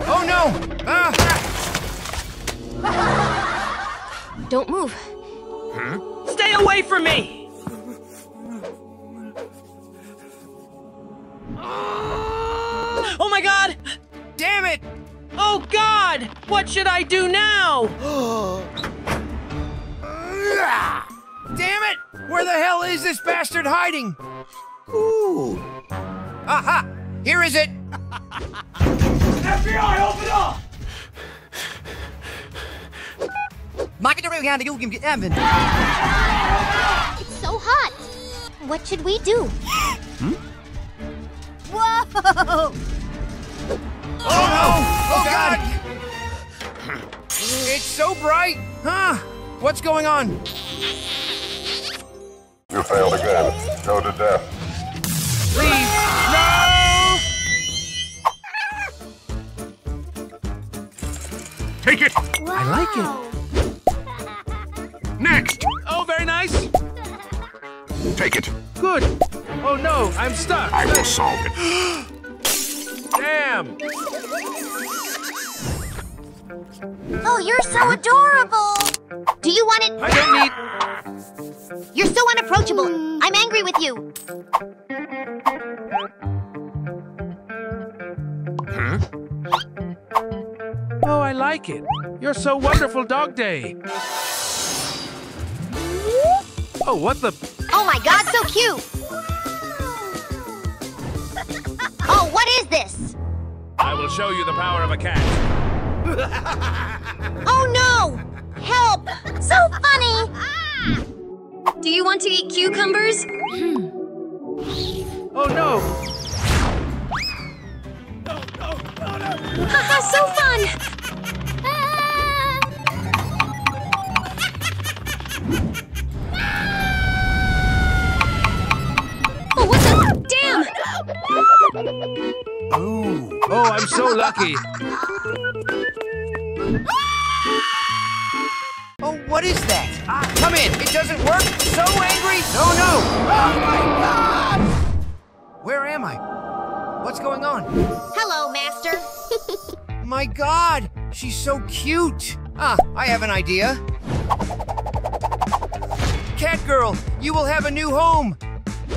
Oh no! Ah! Don't move. Stay away from me. Oh my god! Damn it! Oh god! What should I do now? Damn it! Where the hell is this bastard hiding? Ooh. Aha! Here is it! FBI, open up! It's so hot! What should we do? Hmm? Whoa! Oh no! Oh, oh god! It's so bright! Huh? What's going on? You failed again. Go to death. Please! No! Take it! I like it. Next! Oh, very nice. Take it. Good. Oh no, I'm stuck. I will solve it. Damn! Oh, you're so adorable! Do you want it? I don't need. You're so unapproachable. I'm angry with you. Huh? Oh, I like it. You're so wonderful, Dog Day. Oh, what the? Oh my god, so cute! Oh, what is this? I will show you the power of a cat. Oh no! Help! So funny! Do you want to eat cucumbers? Hmm. Oh no! Haha, so fun! Oh, Damn! Oh, oh, I'm so lucky. Oh, what is that? Ah, come in. It doesn't work. So angry. No, no. Oh my God! Where am I? What's going on? Hello, Master. My God, she's so cute. Ah, I have an idea. Cat girl, you will have a new home.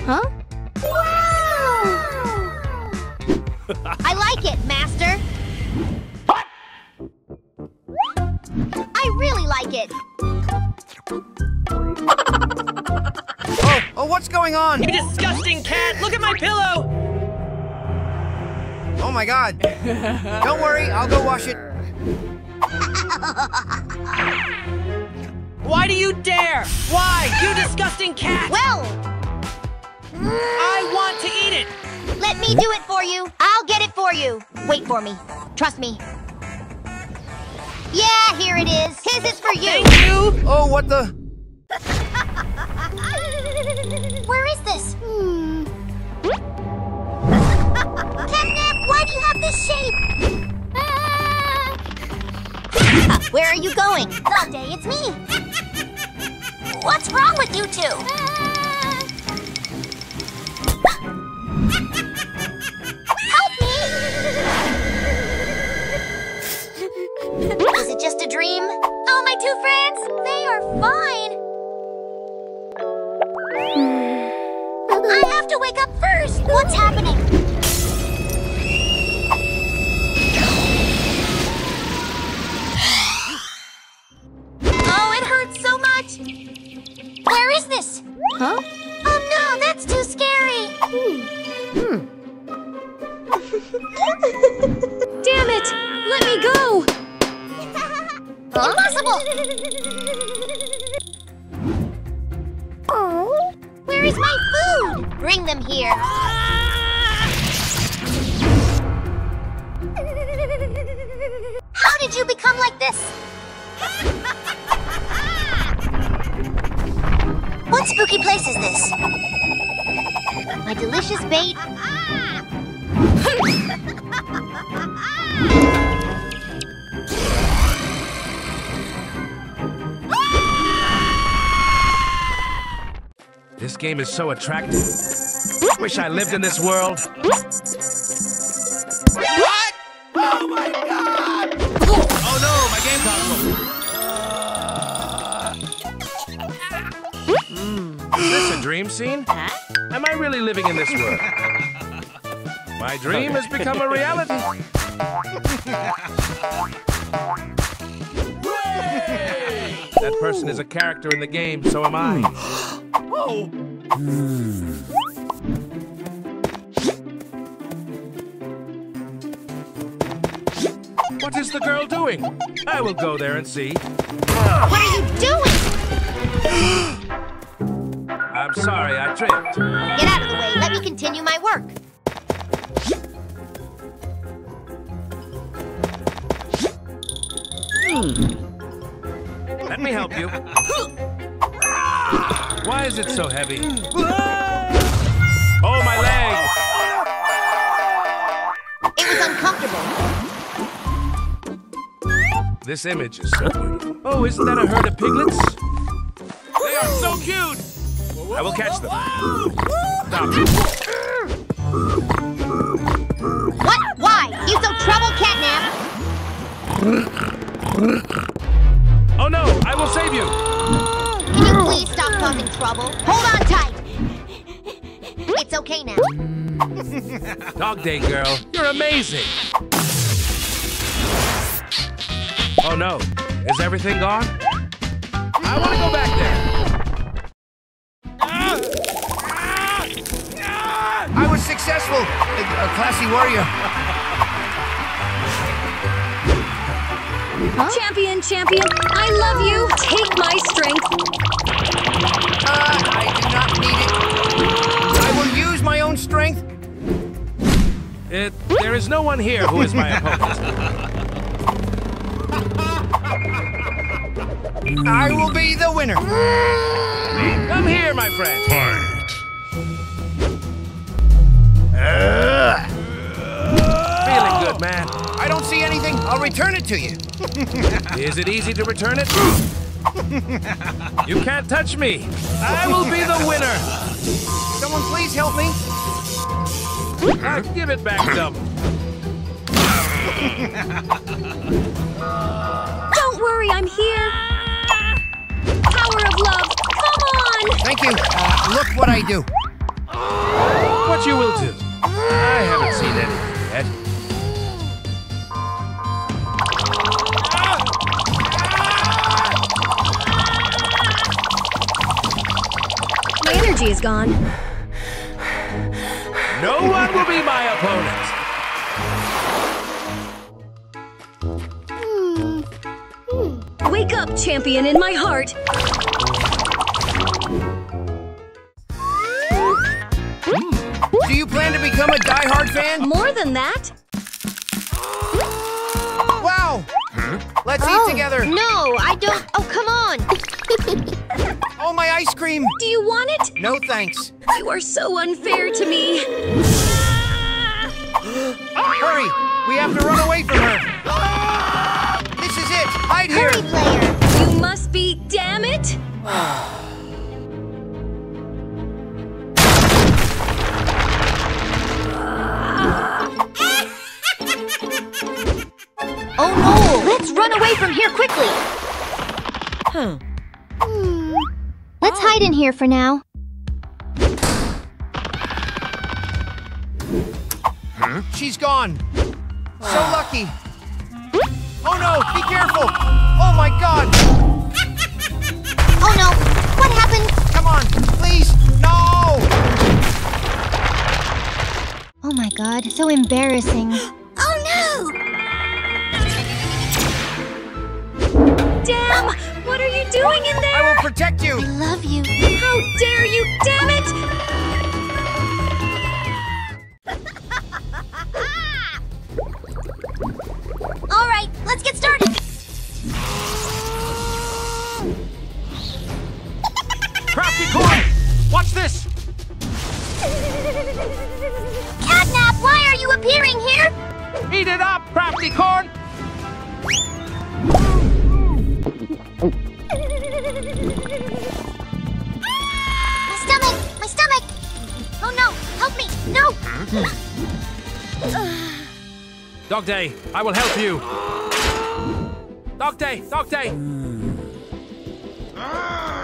Huh? I like it, Master. I really like it. Oh, oh, what's going going on? You disgusting cat! Look at my pillow! Oh my god. Don't worry, I'll go wash it. Why do you dare? Why? You disgusting cat! Well, I want to eat it! Let me do it for you. I'll get it for you. Wait for me. Trust me. Yeah, here it is. His is for you. Thank you! Oh, what the? Where is this? Hmm. Catnap, why do you have this shape? Ah. Where are you going? Day, it's me. What's wrong with you two? Help me! Is it just a dream? Oh, my two friends, they are fine. I have to wake up first. What's happening? Oh, it hurts so much. Where is this? Huh? Oh no, that's too scary. Hmm. Damn it! Let me go! Impossible! Oh, where is my food? Bring them here. How did you become like this? What spooky place is this? My delicious bait. This game is so attractive. Wish I lived in this world. What? Oh my god! Oh no, my game console! Hmm, is this a dream scene? Am I really living in this world? My dream has become a reality. That person is a character in the game, so am I. Oh! What is the girl doing? I will go there and see. What are you doing? I'm sorry, I tripped. Get out of the way. Let me continue my work. Hmm. Let me help you. Why is it so heavy? Oh, my leg! It was uncomfortable. This image is so beautiful. Oh, isn't that a herd of piglets? They are so cute! I will catch them. Stop. What? Why? You so trouble, Catnap? Oh no, I will save you! Can you please stop causing trouble? Hold on tight. It's okay now. Dog Day, girl. You're amazing! Oh no, is everything gone? I want to go back there! Was successful! A, a classy warrior. Champion, champion, I love you. Take my strength. Uh, I do not need it. I will use my own strength. It, there is no one here who is my opponent. I will be the winner. Come here, my friend. Fight. Feeling good, man. I don't see anything. I'll return it to you. Is it easy to return it? you can't touch me. I will be the winner. Someone please help me. Now give it back, double. Don't worry, I'm here. Power of love, come on! Thank you. Uh, look what I do. What you will do? I haven't seen anything yet. My energy is gone. No one will be my opponent. Hmm. Hmm. Wake up, champion in my heart. Die-hard fan? More than that. Wow! Let's oh, eat together. No, I don't. Oh, come on. Oh, my ice cream. Do you want it? No thanks. You are so unfair to me. Hurry! We have to run away from her. This is it. Hide here. Hurry, player. You must be. Damn it! Oh no! Let's run away from here quickly. Huh. Hmm. Let's hide in here for now. Huh? She's gone. So lucky. Oh no! Be careful! Oh my God! Oh no! What happened? Come on, please! No! Oh my god, so embarrassing. Oh no! Damn! What are you doing in there? I will protect you! I love you. How dare you! Damn it! All right, let's get started. Crafty Corn! Watch this! Catnap, why are you appearing here? Eat it up, Crafty Corn! no! Help me! No! Dog Day, I will help you. Dog Day, Dog Day. Ah.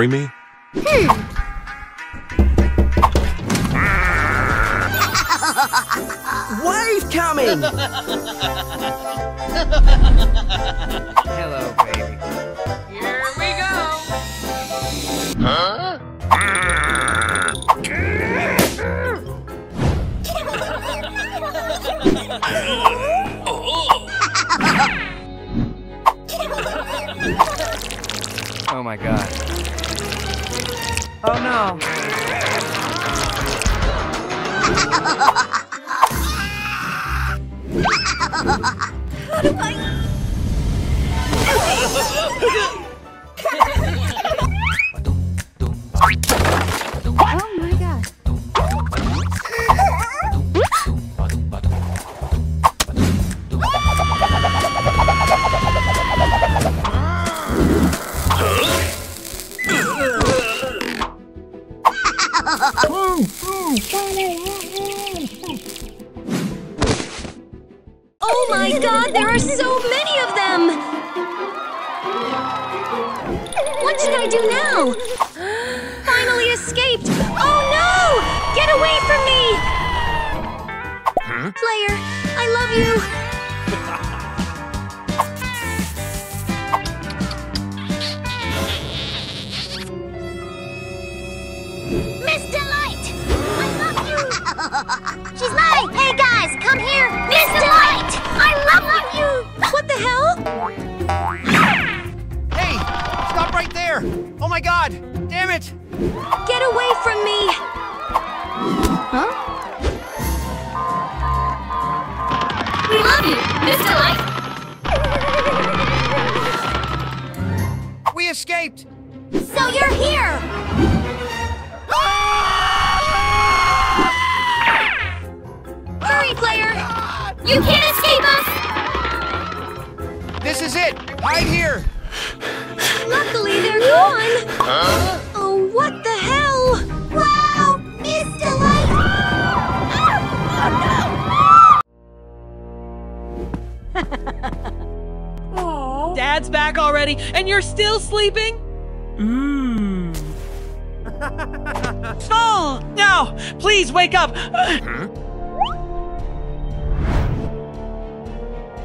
Marry me? Stop right there! Oh my god! Damn it! Get away from me! Huh? We love you, Miss Delight. We escaped! So you're here! Hurry, player! You can't escape us! This is it! Hide here! Luckily, they're gone! Oh, what the hell? Wow! Miss Delight! Dad's back already, and you're still sleeping? Mmm. oh, no! Please wake up! Uh,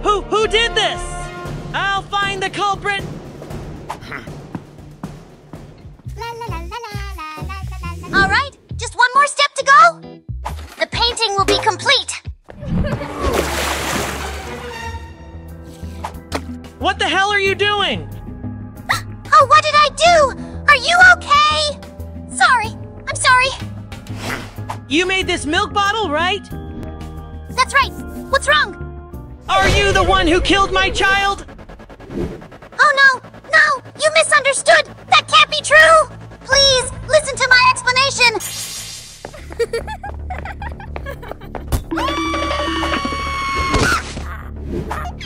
Who who did this? I'll find the culprit. All right, just one more step to go. The painting will be complete. What the hell are you doing? Oh, what did I do? Are you okay? Sorry, I'm sorry. You made this milk bottle, right? That's right. What's wrong? Are you the one who killed my child? Oh no, no, you misunderstood. That can't be true. Please listen to my explanation.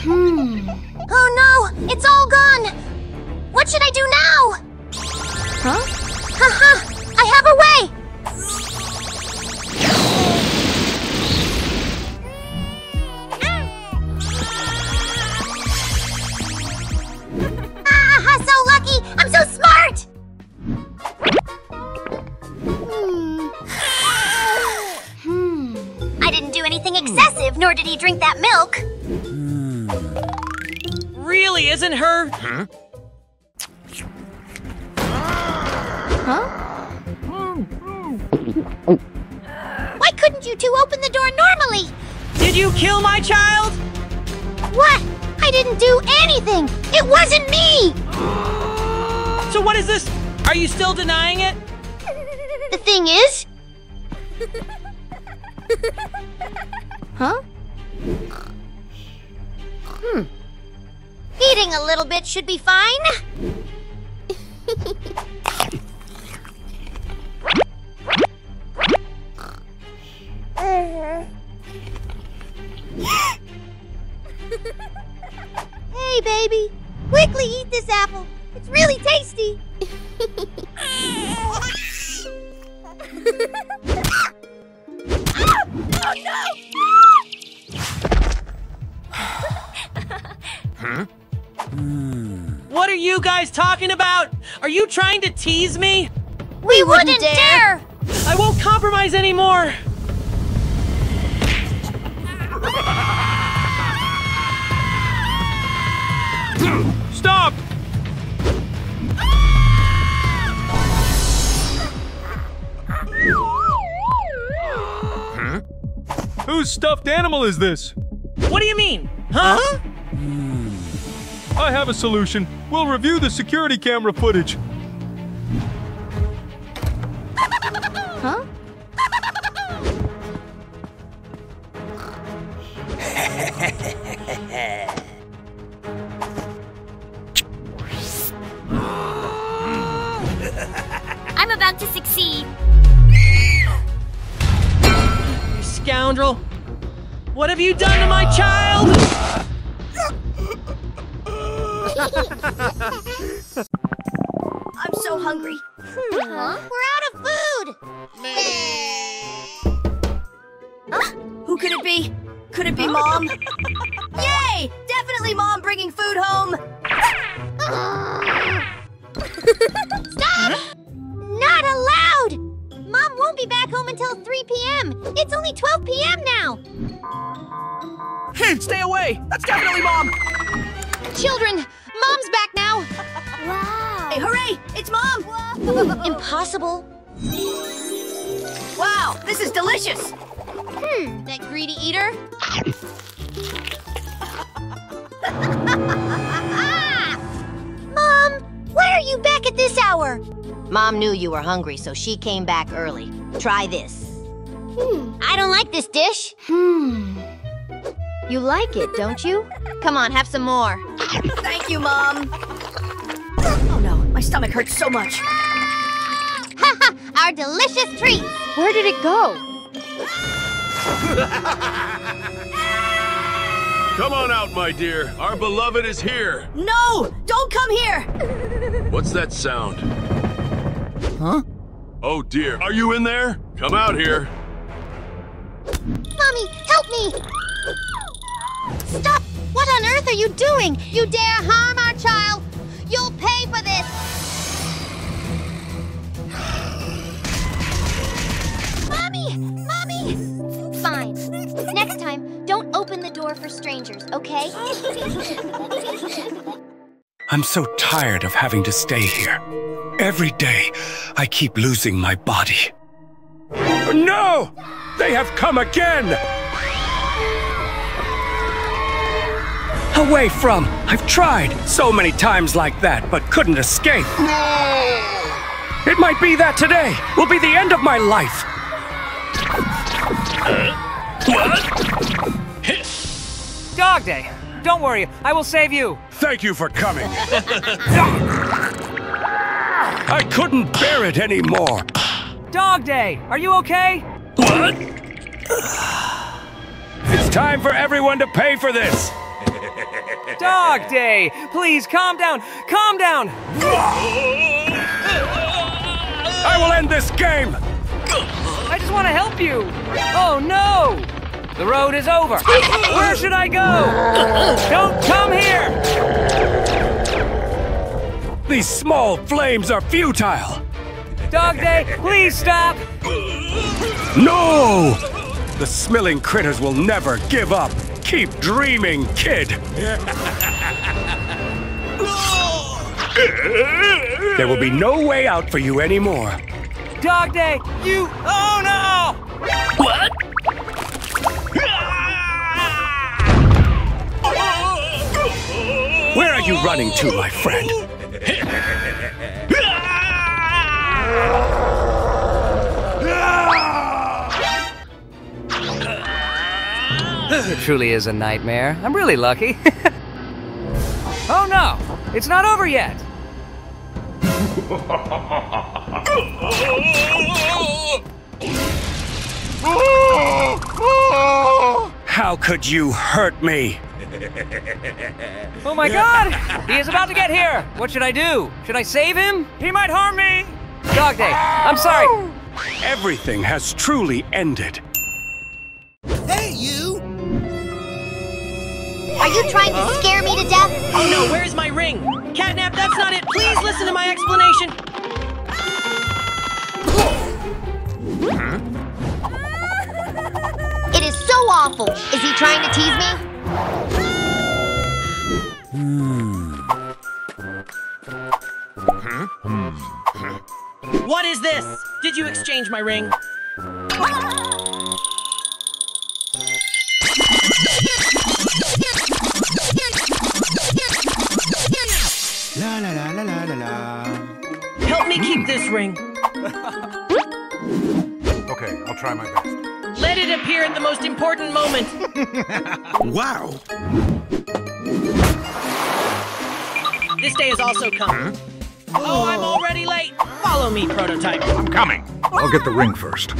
hmm. Oh no, it's all gone. What should I do now? Huh? Haha, I have a way. Ah, so lucky! I'm so smart! Excessive, nor did he drink that milk. Really isn't her? Huh? Huh? Why couldn't you two open the door normally? Did you kill my child? What? I didn't do anything! It wasn't me! So what is this? Are you still denying it? The thing is, Huh? hmm. Eating a little bit should be fine. hey, baby. Quickly eat this apple. It's really tasty. oh Huh? What are you guys talking about? Are you trying to tease me? no! We wouldn't dare! I won't compromise anymore. Stop! Huh? Whose stuffed animal is this? What do you mean? Huh? I have a solution. We'll review the security camera footage. My child? Hungry, so she came back early. Try this. Hmm, I don't like this dish. Hmm. You like it, don't you? Come on, have some more. Thank you, Mom! Oh no, my stomach hurts so much. Haha, our delicious treat. Where did it go? Come on out, my dear. Our beloved is here. No! Don't come here! What's that sound? Huh? Oh dear. Are you in there? Come out here. Mommy, help me! Stop! What on earth are you doing? You dare harm our child! You'll pay for this! Mommy! Mommy! Fine. Next time, don't open the door for strangers, okay? I'm so tired of having to stay here. Every day, I keep losing my body. No! They have come again! Away from! I've tried so many times like that, but couldn't escape. No! It might be that today will be the end of my life. What? Dog Day. Don't worry, I will save you. Thank you for coming. I couldn't bear it anymore. Dog Day, are you okay? What? It's time for everyone to pay for this. Dog Day, please calm down. Calm down. I will end this game. I just want to help you. Oh no! The road is over. Where should I go? Don't come here! These small flames are futile. Dog Day, please stop! No! The Smiling Critters will never give up. Keep dreaming, kid. There will be no way out for you anymore. Dog Day, you. Oh no! What? Where are you running to, my friend? It truly is a nightmare. I'm really lucky. oh no! It's not over yet! How could you hurt me? Oh my god! He is about to get here! What should I do? Should I save him? He might harm me! Dog Day, I'm sorry. Everything has truly ended. Are you trying to scare me to death? Oh no, where's my ring? Catnap, that's not it. Please listen to my explanation. It is so awful. Is he trying to tease me? What is this? Did you exchange my ring? Help me keep this ring. Okay, I'll try my best. Let it appear at the most important moment. Wow! This day has also come. Oh, I'm already late. Follow me, prototype. I'm coming. I'll get the ring first.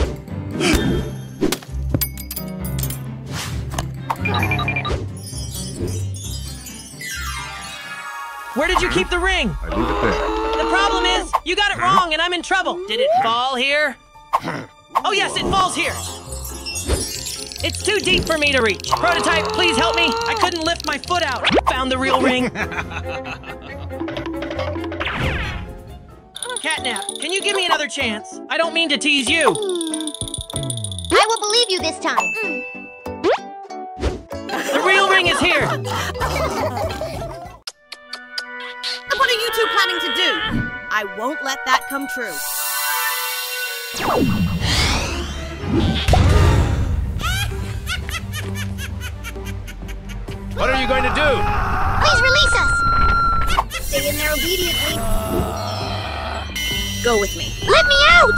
Where did you keep the ring? I leave it there. The problem is, you got it wrong and I'm in trouble. Did it fall here? Oh yes, it falls here. It's too deep for me to reach. Prototype, please help me. I couldn't lift my foot out. Found the real ring. Catnap, can you give me another chance? I don't mean to tease you. Hmm. I will believe you this time. The real ring is here. What are you two planning to do? I won't let that come true. What are you going to do? Please release us! Stay in there obediently. Go with me. Let me out!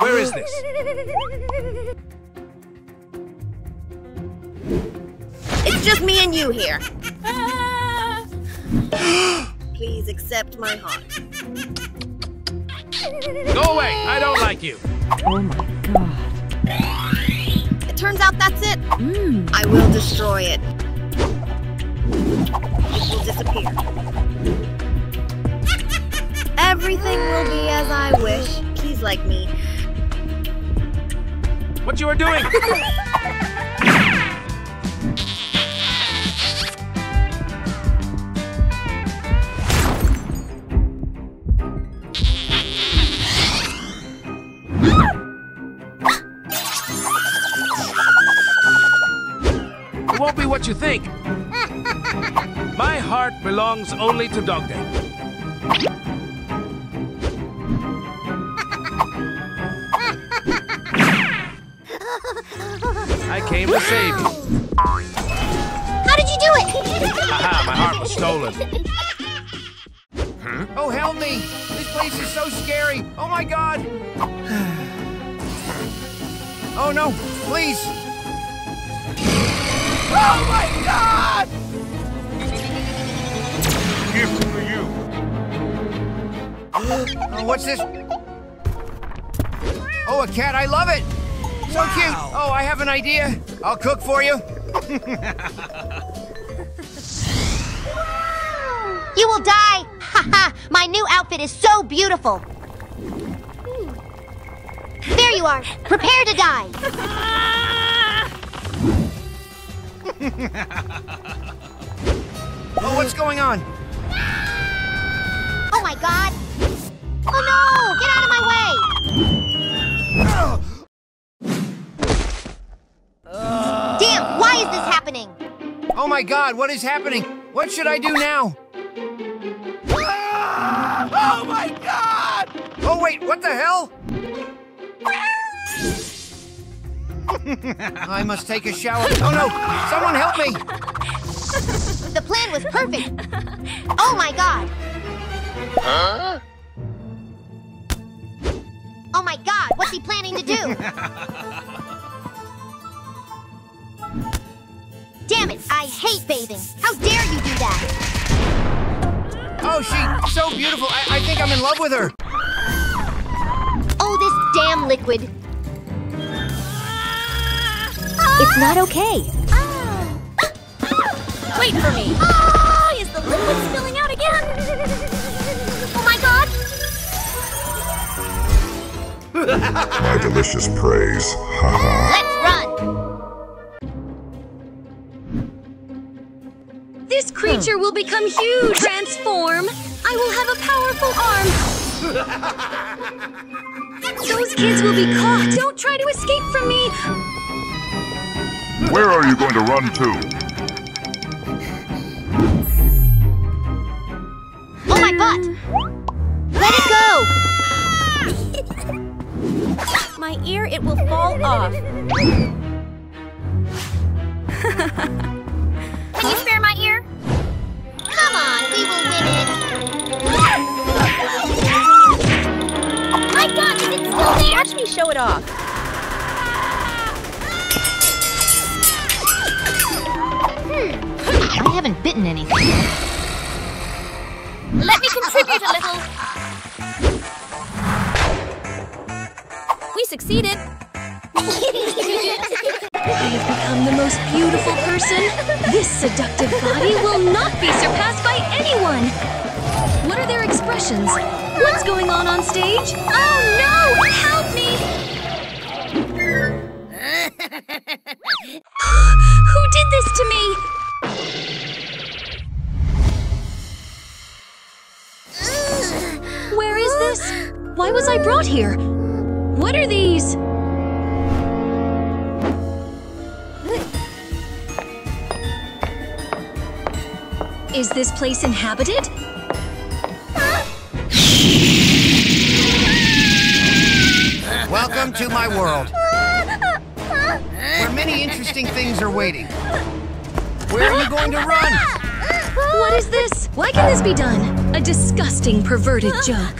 Where is this? It's just me and you here. Please accept my heart. Go away! I don't like you. Oh my god. It turns out that's it. Hmm. I will destroy it. It will disappear. Everything will be as I wish. Please like me. What you are doing? won't be what you think. My heart belongs only to Dog Day. I came to save you. How did you do it? Haha, my heart was stolen. Oh, help me! This place is so scary! Oh my god! Oh no, please! Oh my god! Gift for you. Oh, what's this? Oh, a cat, I love it! So cute! Oh, I have an idea. I'll cook for you. You will die! Haha! My new outfit is so beautiful! There you are! Prepare to die! Oh, what's going on? Oh my god! Oh no! Get out of my way! Damn, why is this happening? Oh my god, what is happening? What should I do now? Ah! Oh my god! Oh wait, what the hell? I must take a shower. Oh no! Someone help me! The plan was perfect! Oh my god! Huh? Oh my god, what's he planning to do? Damn it, I hate bathing! How dare you do that? Oh, she's so beautiful. I, I think I'm in love with her. Oh, this damn liquid! It's not okay. Wait for me. Ah, is the liquid spilling out again? Oh my god! My delicious praise. Ha ha. Let's run! This creature will become huge. Transform. I will have a powerful arm. Those kids will be caught. Don't try to escape from me. Where are you going to run to? Oh my butt! Let it go! My ear, it will fall off. Can you spare my ear? Come on, we will win it! My god, is it still there? Watch me show it off. Hmm. I haven't bitten anything yet. Let me contribute a little. We succeeded. I have become the most beautiful person. This seductive body will not be surpassed by anyone. What are their expressions? What's going on on stage? Oh no! Help me! Who did this to me? Where is this? Why was I brought here? What are these? Is this place inhabited? Welcome to my world, where many interesting things are waiting. Where are you going to run? What is this? Why can this be done? A disgusting, perverted joke.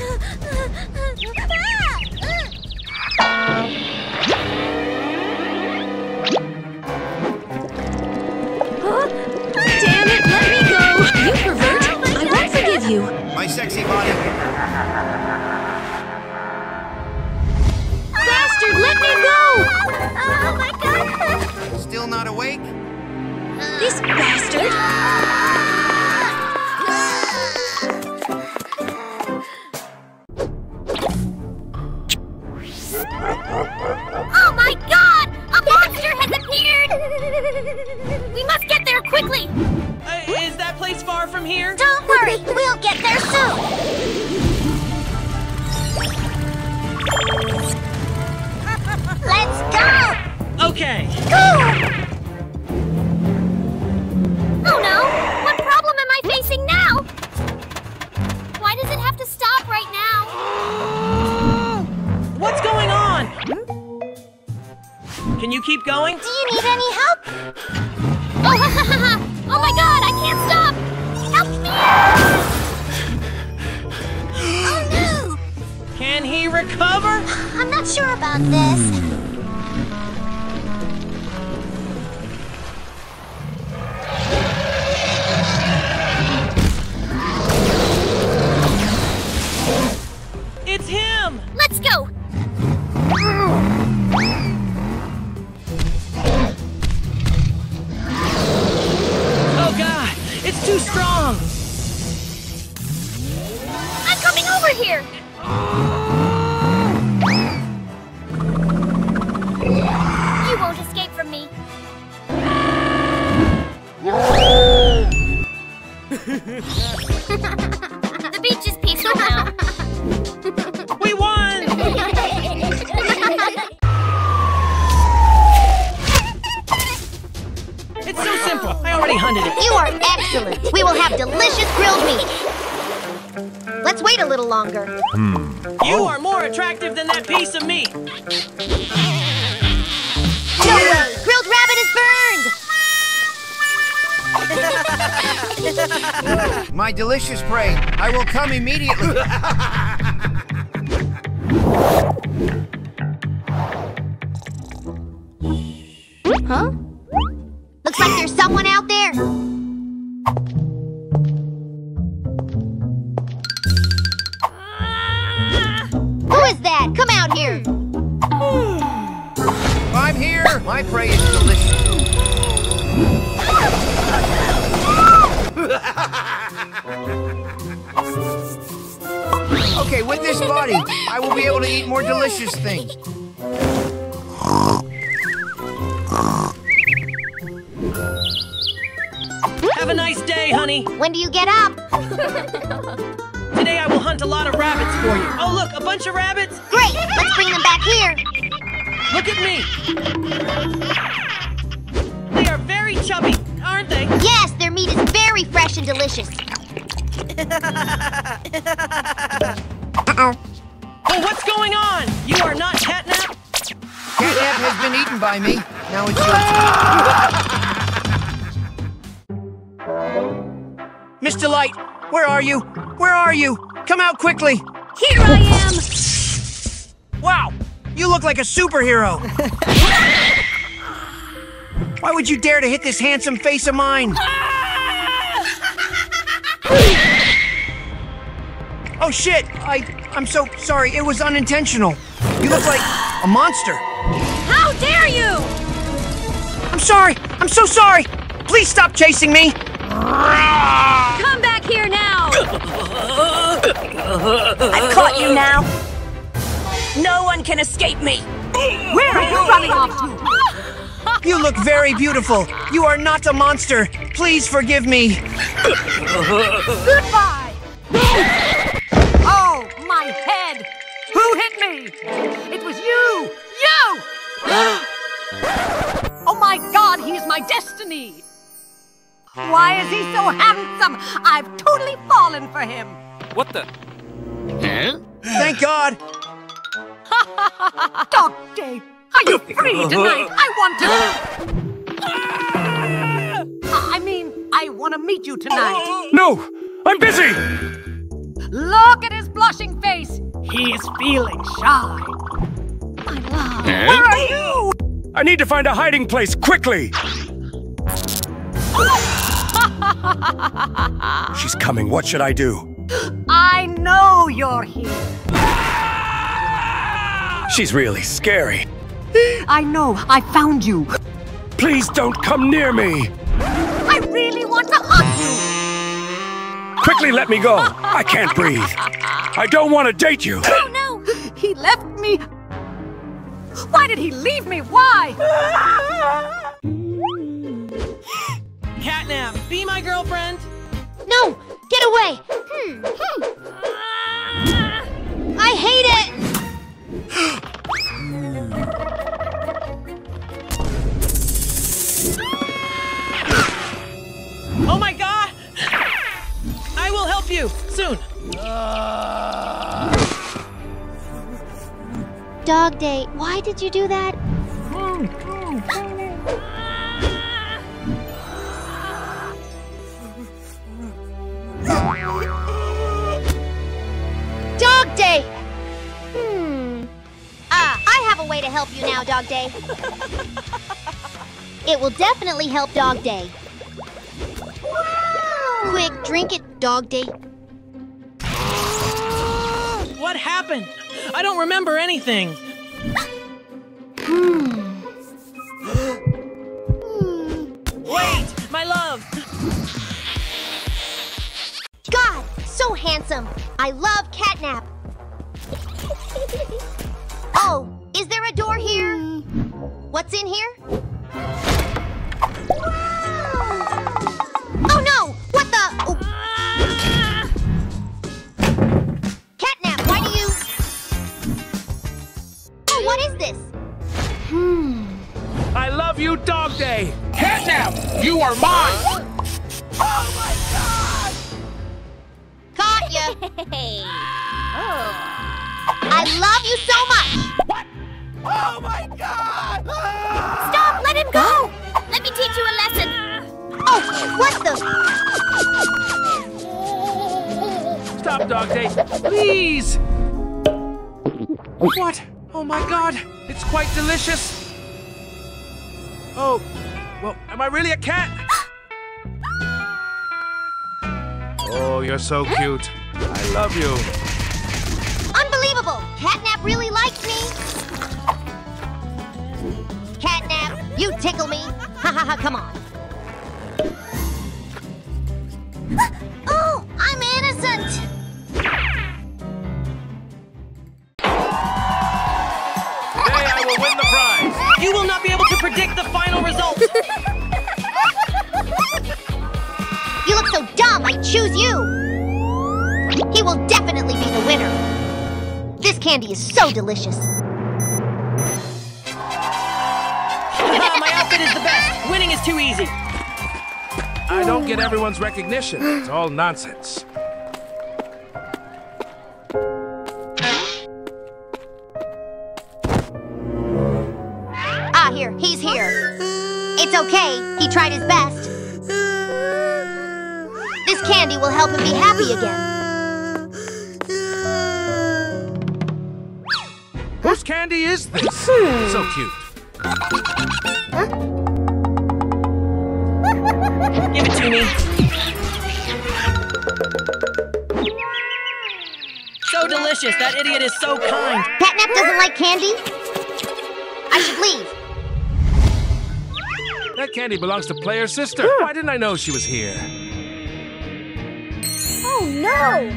Damn it, let me go! You pervert! I won't forgive you. My sexy body. Still not awake? This bastard! Oh my god! A monster has appeared! We must get there quickly! Uh, is that place far from here? Don't worry, we'll get there soon. Let's go! Okay. Oh no! What problem am I facing now? Why does it have to stop right now? What's going on? Can you keep going? Do you need any help? Oh, oh my god, I can't stop! Help me! Oh no! Can he recover? I'm not sure about this. Delicious prey. I will come immediately. turn. Light, where are you? Where are you? Come out quickly. Here I am! Wow, you look like a superhero. Why would you dare to hit this handsome face of mine? Oh shit! I I'm so sorry. It was unintentional. You look like a monster. How dare you! I'm sorry. I'm so sorry. Please stop chasing me. I've caught you now. No one can escape me. Where are you running off to? You look very beautiful. You are not a monster. Please forgive me. Goodbye! oh, my head! Who hit me? It was you! You! oh my god, he is my destiny! Why is he so handsome? I've totally fallen for him! What the? Thank God. Dog Day, are you free tonight? I want to. I mean, I want to meet you tonight. No! I'm busy! Look at his blushing face. He's feeling shy. My love, eh? where are you? I need to find a hiding place quickly! She's coming. What should I do? I know you're here. She's really scary. I know. I found you. Please don't come near me! I really want to hug you. Quickly let me go! I can't breathe. I don't want to date you! Oh no! He left me. Why did he leave me? Why? Catnap, be my girlfriend. No! Get away! Hmm. hmm. I hate it! Oh my god! I will help you soon. Dog Day, why did you do that? Dog Day! Hmm. Ah, I have a way to help you now, Dog Day. it will definitely help Dog Day. Wow. Quick, drink it, Dog Day. What happened? I don't remember anything. hmm. Wait, my love. So handsome. I love catnap. oh, is there a door here? What's in here? Oh no! What the? Oh. Catnap, why do you? Oh, what is this? Hmm. I love you, Dog Day! Catnap, you are mine! Caught ya! Oh. I love you so much! What? Oh my god! Stop! Let him go! Let me teach you a lesson. Oh, what the? Stop, Dog Day! Please! What? Oh my god! It's quite delicious! Oh, well, am I really a cat? You're so cute. I love you. Unbelievable! Catnap really likes me! Catnap, you tickle me! Ha ha ha, come on! Oh, I'm innocent! Today I will win the prize! You will not be able to predict the final choose you! He will definitely be the winner! This candy is so delicious! Ah, my outfit is the best. Winning is too easy. I don't get everyone's recognition. It's all nonsense. Ah, here, he's here. It's okay, he tried his best. Help happy again. Whose candy is this? Hmm. So cute. Give it to me. So delicious. That idiot is so kind. Catnap doesn't like candy? I should leave. That candy belongs to Player's sister. Hmm. Why didn't I know she was here? No!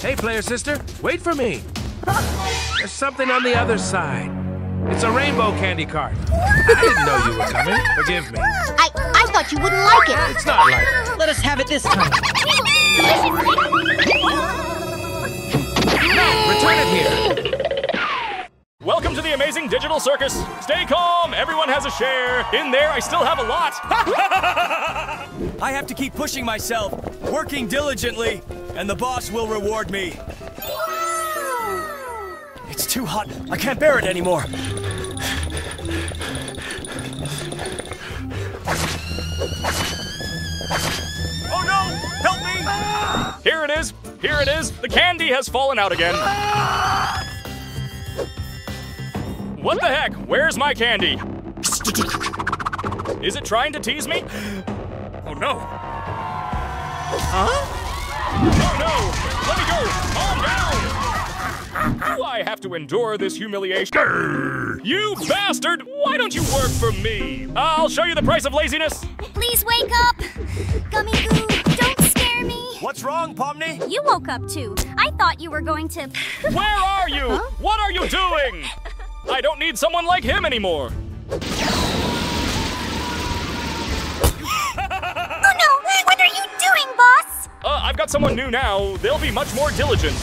Hey, Player sister, wait for me. There's something on the other side. It's a rainbow candy cart. I didn't know you were coming. Forgive me. I, I thought you wouldn't like it. It's not like it. Let us have it this time. no, Return it here. Welcome to the amazing digital circus. Stay calm, everyone has a share. In there, I still have a lot. I have to keep pushing myself, working diligently, and the boss will reward me. It's too hot. I can't bear it anymore. oh no! Help me! Here it is. Here it is. The candy has fallen out again. Ah! What the heck? Where's my candy? Is it trying to tease me? Oh no. Huh? Oh no! Let me go! Calm down! Do I have to endure this humiliation? You bastard! Why don't you work for me? I'll show you the price of laziness. Please wake up! Gummy Goo, don't scare me! What's wrong, Pomni? You woke up too. I thought you were going to. Where are you? What are you doing? I don't need someone like him anymore. Oh no! What are you doing, boss? Uh, I've got someone new now. They'll be much more diligent.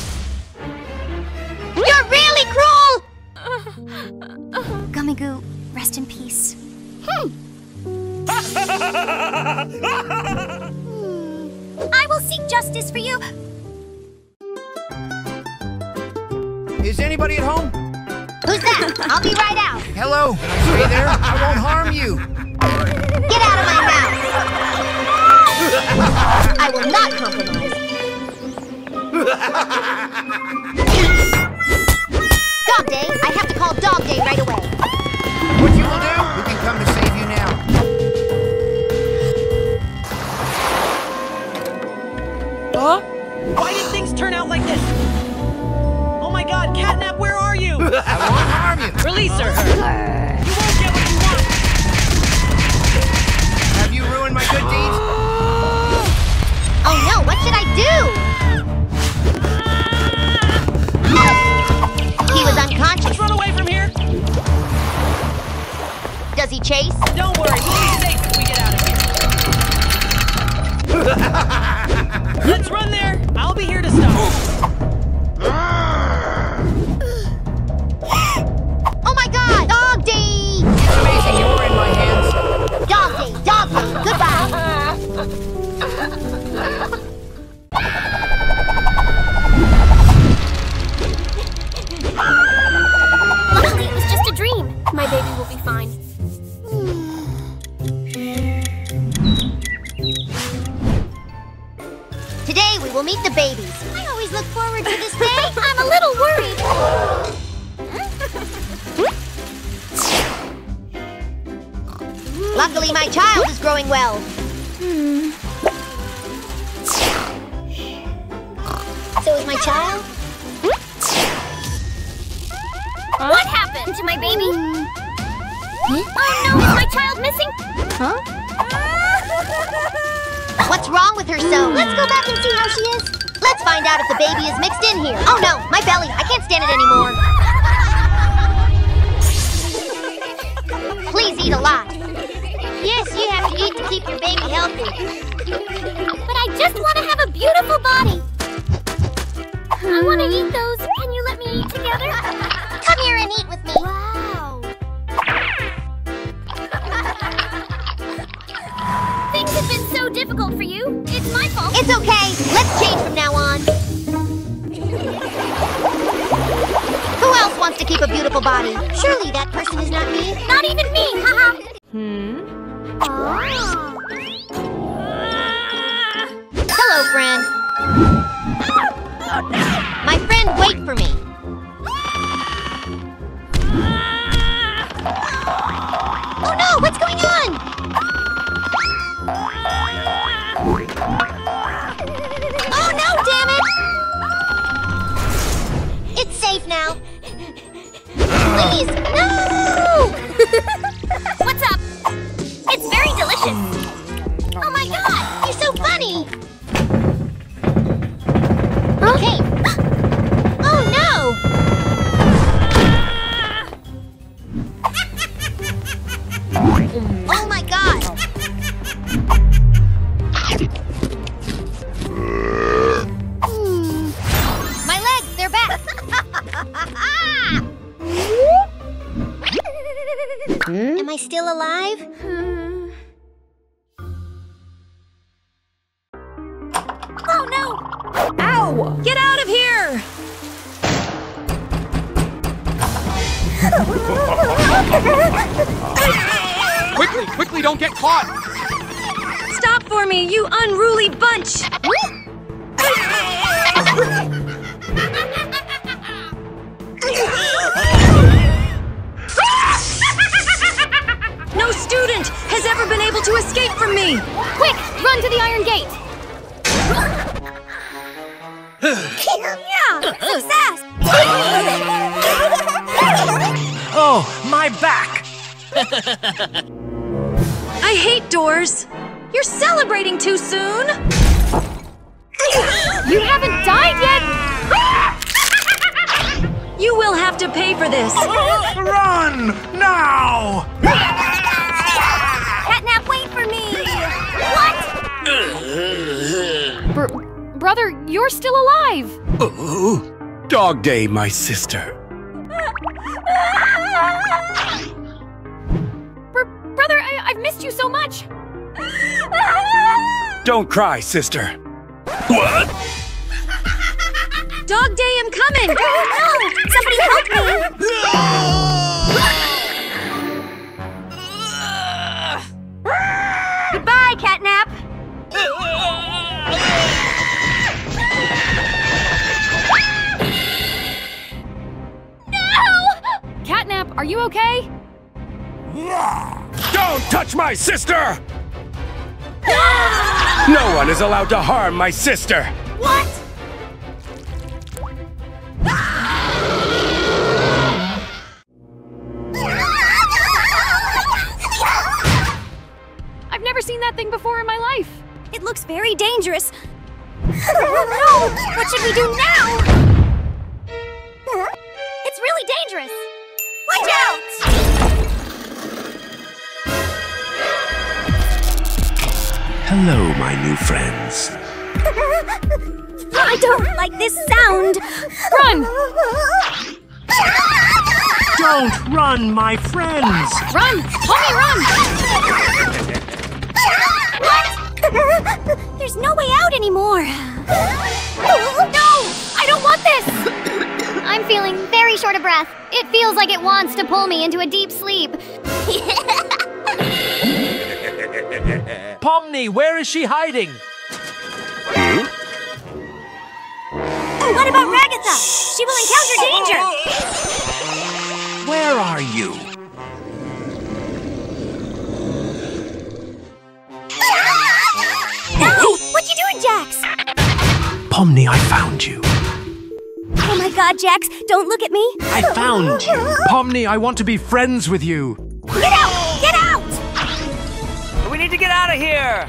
You're really cruel! Gummy rest in peace. Hmm. I will seek justice for you. Is anybody at home? Who's that? I'll be right out. Hello. Stay there. I won't harm you. Release her! You won't get what you want! Have you ruined my good deeds? Oh no, what should I do? He was unconscious. Let's run away from here! Does he chase? Don't worry, we'll be safe when we get out of here. Let's run there! I'll be here to stop. I still alive? Hmm. Oh no! Ow! Get out of here! quickly, quickly, don't get caught! Stop for me, you unruly bunch! student has ever been able to escape from me! Quick, run to the iron gate! yeah! Success! Oh, my back! I hate doors! You're celebrating too soon! You haven't died yet? You will have to pay for this! Run! Now! Br- brother, you're still alive! Oh, Dog Day, my sister. Br- brother, I- I've missed you so much! Don't cry, sister. What? Dog Day, I'm coming! Oh no! Somebody help me! Goodbye, Catnap! Catnap, are you okay? Don't touch my sister! No one is allowed to harm my sister. What? I've never seen that thing before in my life. It looks very dangerous. no! What should we do now? It's really dangerous. Watch out! Hello, my new friends. I don't like this sound! Run! Don't run, my friends! Run! Homie, run! What? There's no way out anymore. No! I don't want this! I'm feeling very short of breath. It feels like it wants to pull me into a deep sleep. Pomni, where is she hiding? Oh, what about Ragatha? She will encounter danger! Where are you? No! What you doing, Jax? Pomni, I found you. Oh my god, Jax, don't look at me! I found you. Pomni, I want to be friends with you. Get out! Get out! We need to get out of here!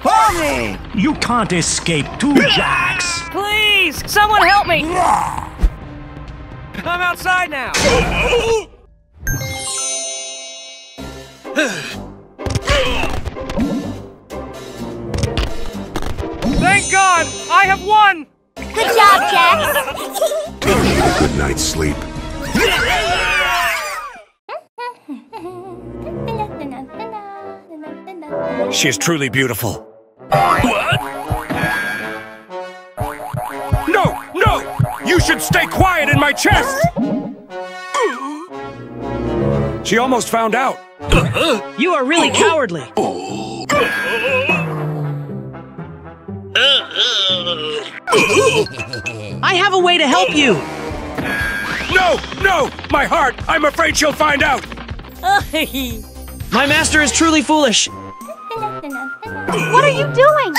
Pomni! You can't escape too, Jax. Please, someone help me! I'm outside now! Thank God! I have won! Good job, Jax! Take a good night's sleep. She is truly beautiful. What? No, no! You should stay quiet in my chest! She almost found out. Uh-huh. You are really cowardly. Oh. I have a way to help you. No, no! My heart! I'm afraid she'll find out! My master is truly foolish. What are you doing?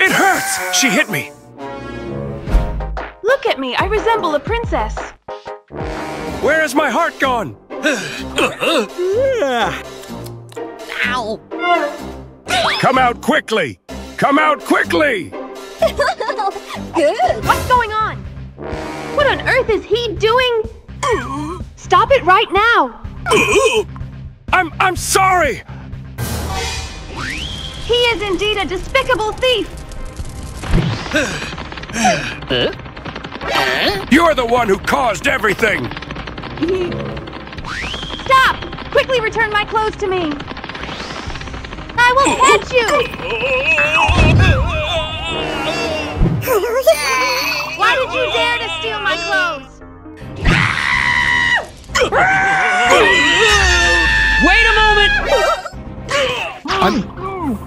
It hurts! She hit me! Look at me, I resemble a princess. Where is my heart gone? Ow! Come out quickly! Come out quickly! Good! What's going on? What on earth is he doing? Stop it right now! I'm I'm sorry! He is indeed a despicable thief! You're the one who caused everything! Stop! Quickly return my clothes to me! I will catch you! Why did you dare to steal my clothes? Wait a moment! I'm.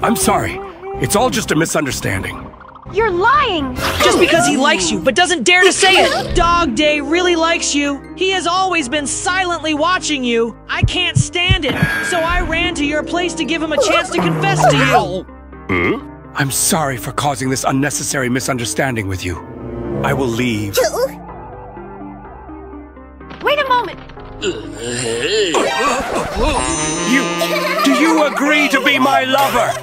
I'm sorry. It's all just a misunderstanding. You're lying! Just because he likes you, but doesn't dare to say it! Dog Day really likes you. He has always been silently watching you. I can't stand it, so I ran to your place to give him a chance to confess to you. Hmm? I'm sorry for causing this unnecessary misunderstanding with you. I will leave. Wait a moment! You. Do you agree to be my lover?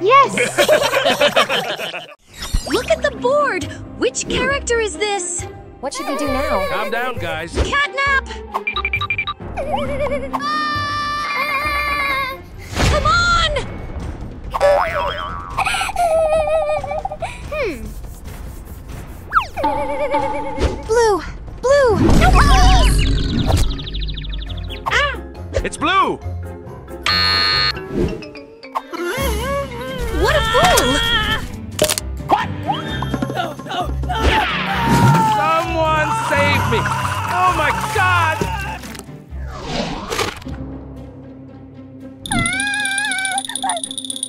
Yes! Look at the board! Which character is this? What should we do now? Calm down, guys. Catnap! Come on! Hmm. Blue! Blue! It's blue! What a fool! Someone save me! Oh my god!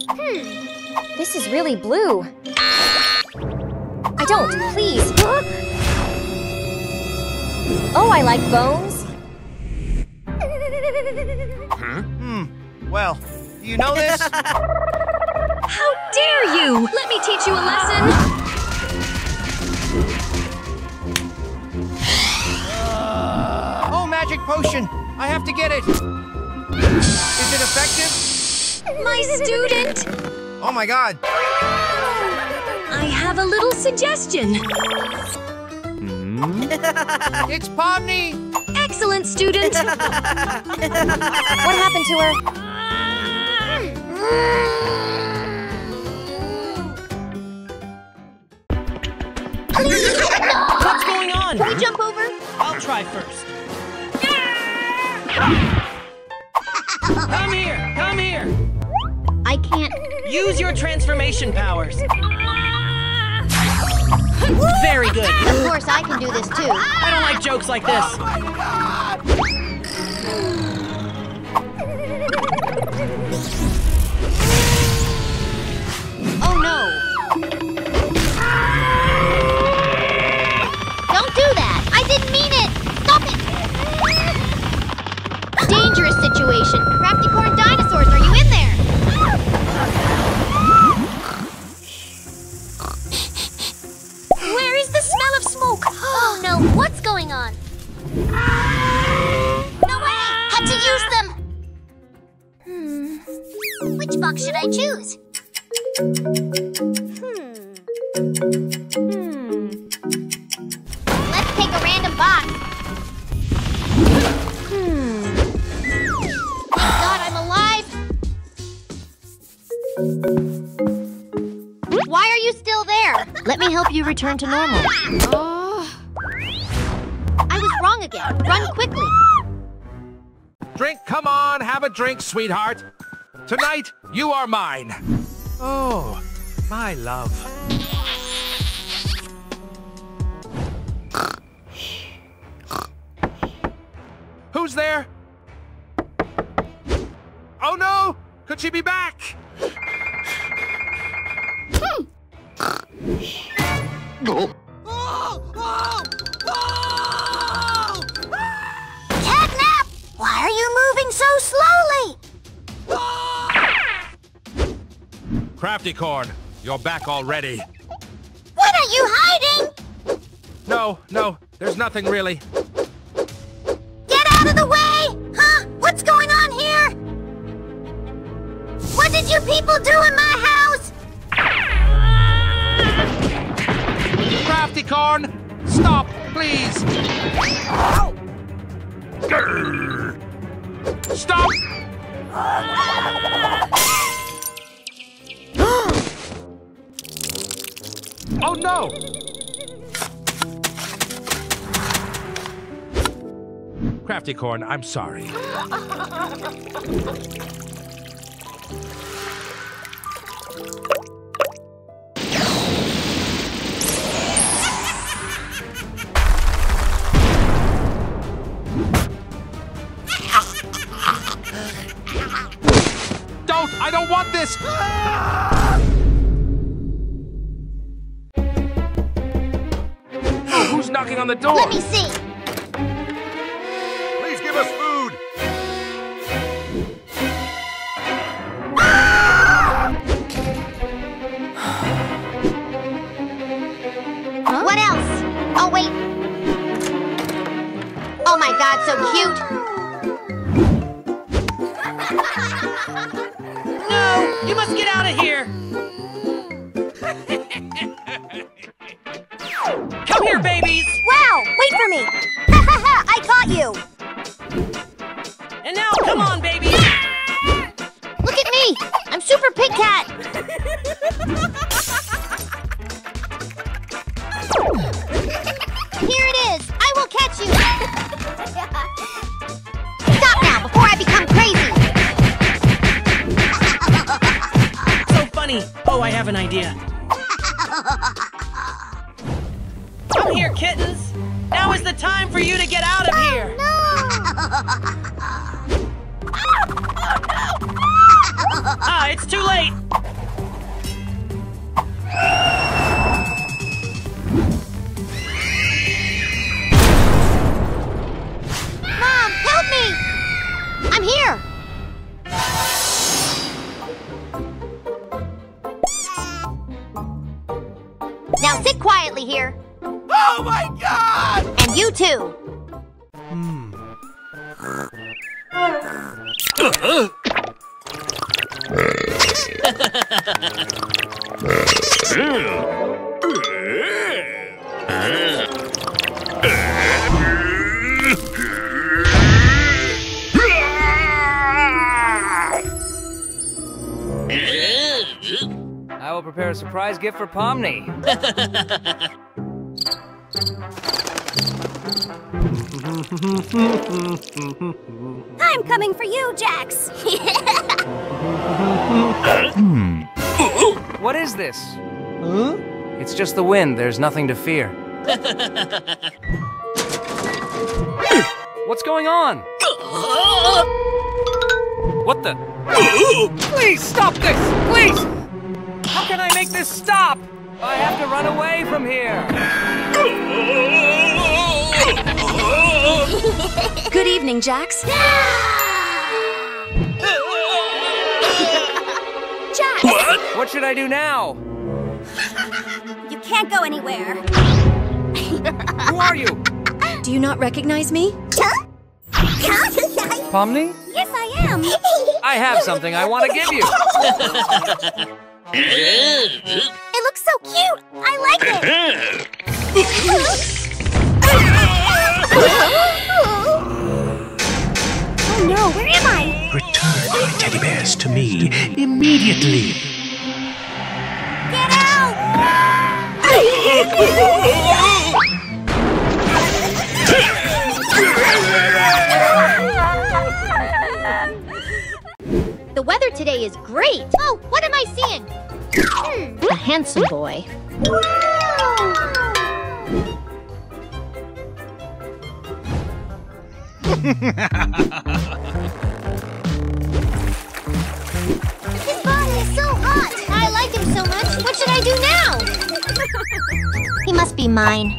Hmm. This is really blue. I don't, please. Oh, I like bones. Hmm. Well, you know this? How dare you! Let me teach you a lesson! Uh, oh, magic potion! I have to get it! Is it effective? My student! Oh my god! I have a little suggestion. Mm-hmm. it's Pomni! Excellent, student! what happened to her? Ah! What's going on? Can we jump over? I'll try first. Come here! Come here! I can't. Use your transformation powers. Very good. Of course, I can do this too. I don't like jokes like this. Oh return to normal. Oh. I was wrong again. Run quickly. Drink, come on, have a drink, sweetheart. Tonight, you are mine. Oh, my love. Crafty Corn, you're back already. What are you hiding? No, no, there's nothing really. Get out of the way! Huh? What's going on here? What did you people do in my house? Crafty Corn, stop, please. Stop! I'm sorry. Pomni. I'm coming for you, Jax. Hmm. What is this? Huh? It's just the wind. There's nothing to fear. What's going on? What the? Please stop this! Please! How can I make this stop? I have to run away from here. Good evening, Jax. Jax! What should I do now? You can't go anywhere. Who are you? Do you not recognize me? Pomni? Yes, I am. I have something I want to give you. It looks so cute. I like it. oh no, where am I? Return my teddy bears to me immediately. Get out! The weather today is great. Oh, what am I seeing? Hmm, a handsome boy. His body is so hot. I like him so much. What should I do now? he must be mine.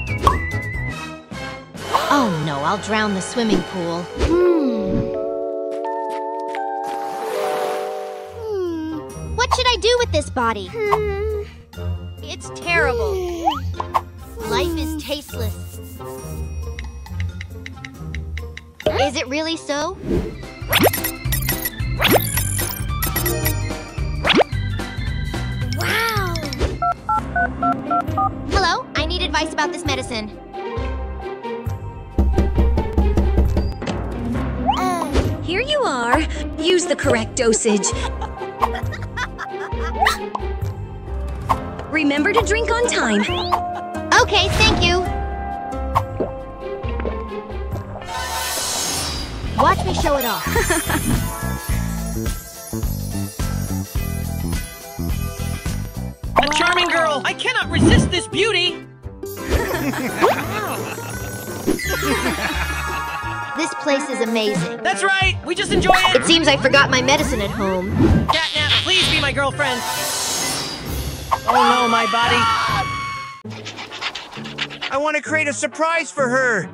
Oh no, I'll drown the swimming pool. Hmm. Should I do with this body? It's terrible. Life is tasteless. Is it really so? Wow! Hello, I need advice about this medicine. Here you are. Use the correct dosage. Remember to drink on time. Okay, thank you. Watch me show it off. A charming girl! I cannot resist this beauty! This place is amazing. That's right! We just enjoy it! It seems I forgot my medicine at home. Catnap, please be my girlfriend! Oh no, my body! I want to create a surprise for her.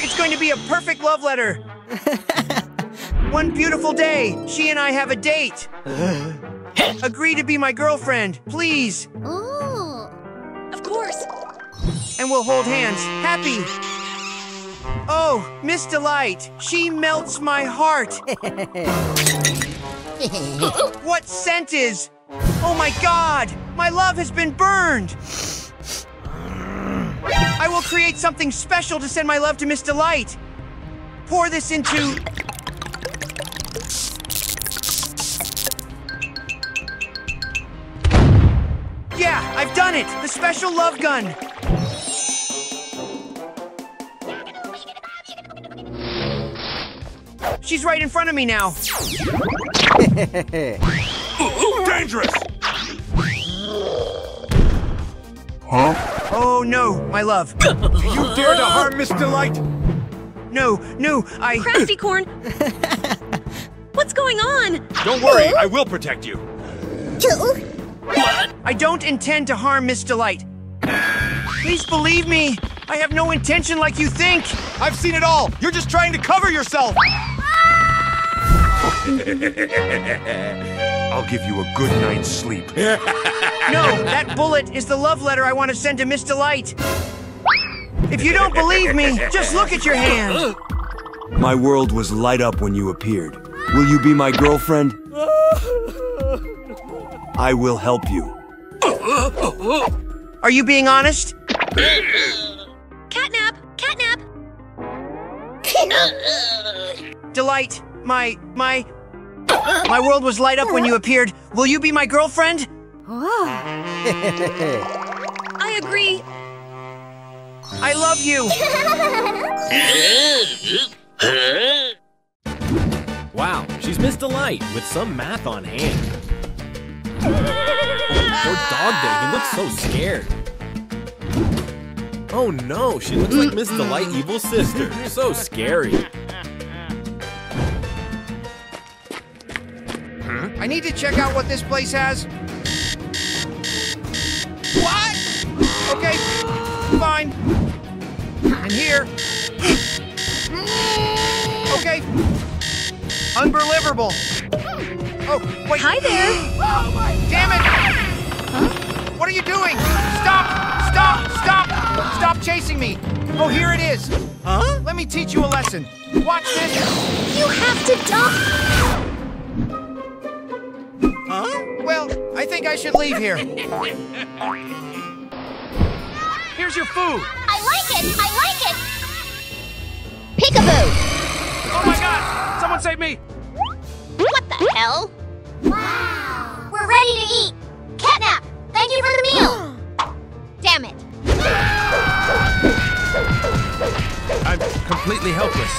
It's going to be a perfect love letter. One beautiful day, she and I have a date. Agree to be my girlfriend, please. Ooh. Of course. And we'll hold hands. Happy. Oh, Miss Delight, she melts my heart. what scent is? Oh my god, my love has been burned. I will create something special to send my love to Miss Delight. Pour this into. Yeah, I've done it! The special love gun! She's right in front of me now. Dangerous! Huh? Oh no, my love. Do you dare to harm Miss Delight? No, no, I. Crafty Corn! What's going on? Don't worry, I will protect you. I don't intend to harm Miss Delight. Please believe me. I have no intention like you think. I've seen it all. You're just trying to cover yourself. I'll give you a good night's sleep. No, that bullet is the love letter I want to send to Miss Delight. If you don't believe me, just look at your hand. My world was light up when you appeared. Will you be my girlfriend? I will help you. Are you being honest? Catnap! Catnap! Delight, my, my, my world was light up when you appeared. Will you be my girlfriend? Oh. I agree. I love you. Wow, she's Miss Delight with some math on hand. Oh, poor Dog Day, he looks so scared. Oh no, she looks like Miss Delight evil sister. So scary. I need to check out what this place has. What? Okay, fine. And here. Okay. Unbelievable. Oh, wait. Hi there. Oh my, damn it! What are you doing? Stop! Stop! Stop! Stop chasing me! Oh, here it is. Huh? Let me teach you a lesson. Watch this. You have to die. Huh? Well, I think I should leave here. Here's your food. I like it. I like it. Peekaboo! Oh my god! Someone save me! What the hell? Wow. We're ready to eat. Catnap, thank you for the meal. Damn it. I'm completely helpless.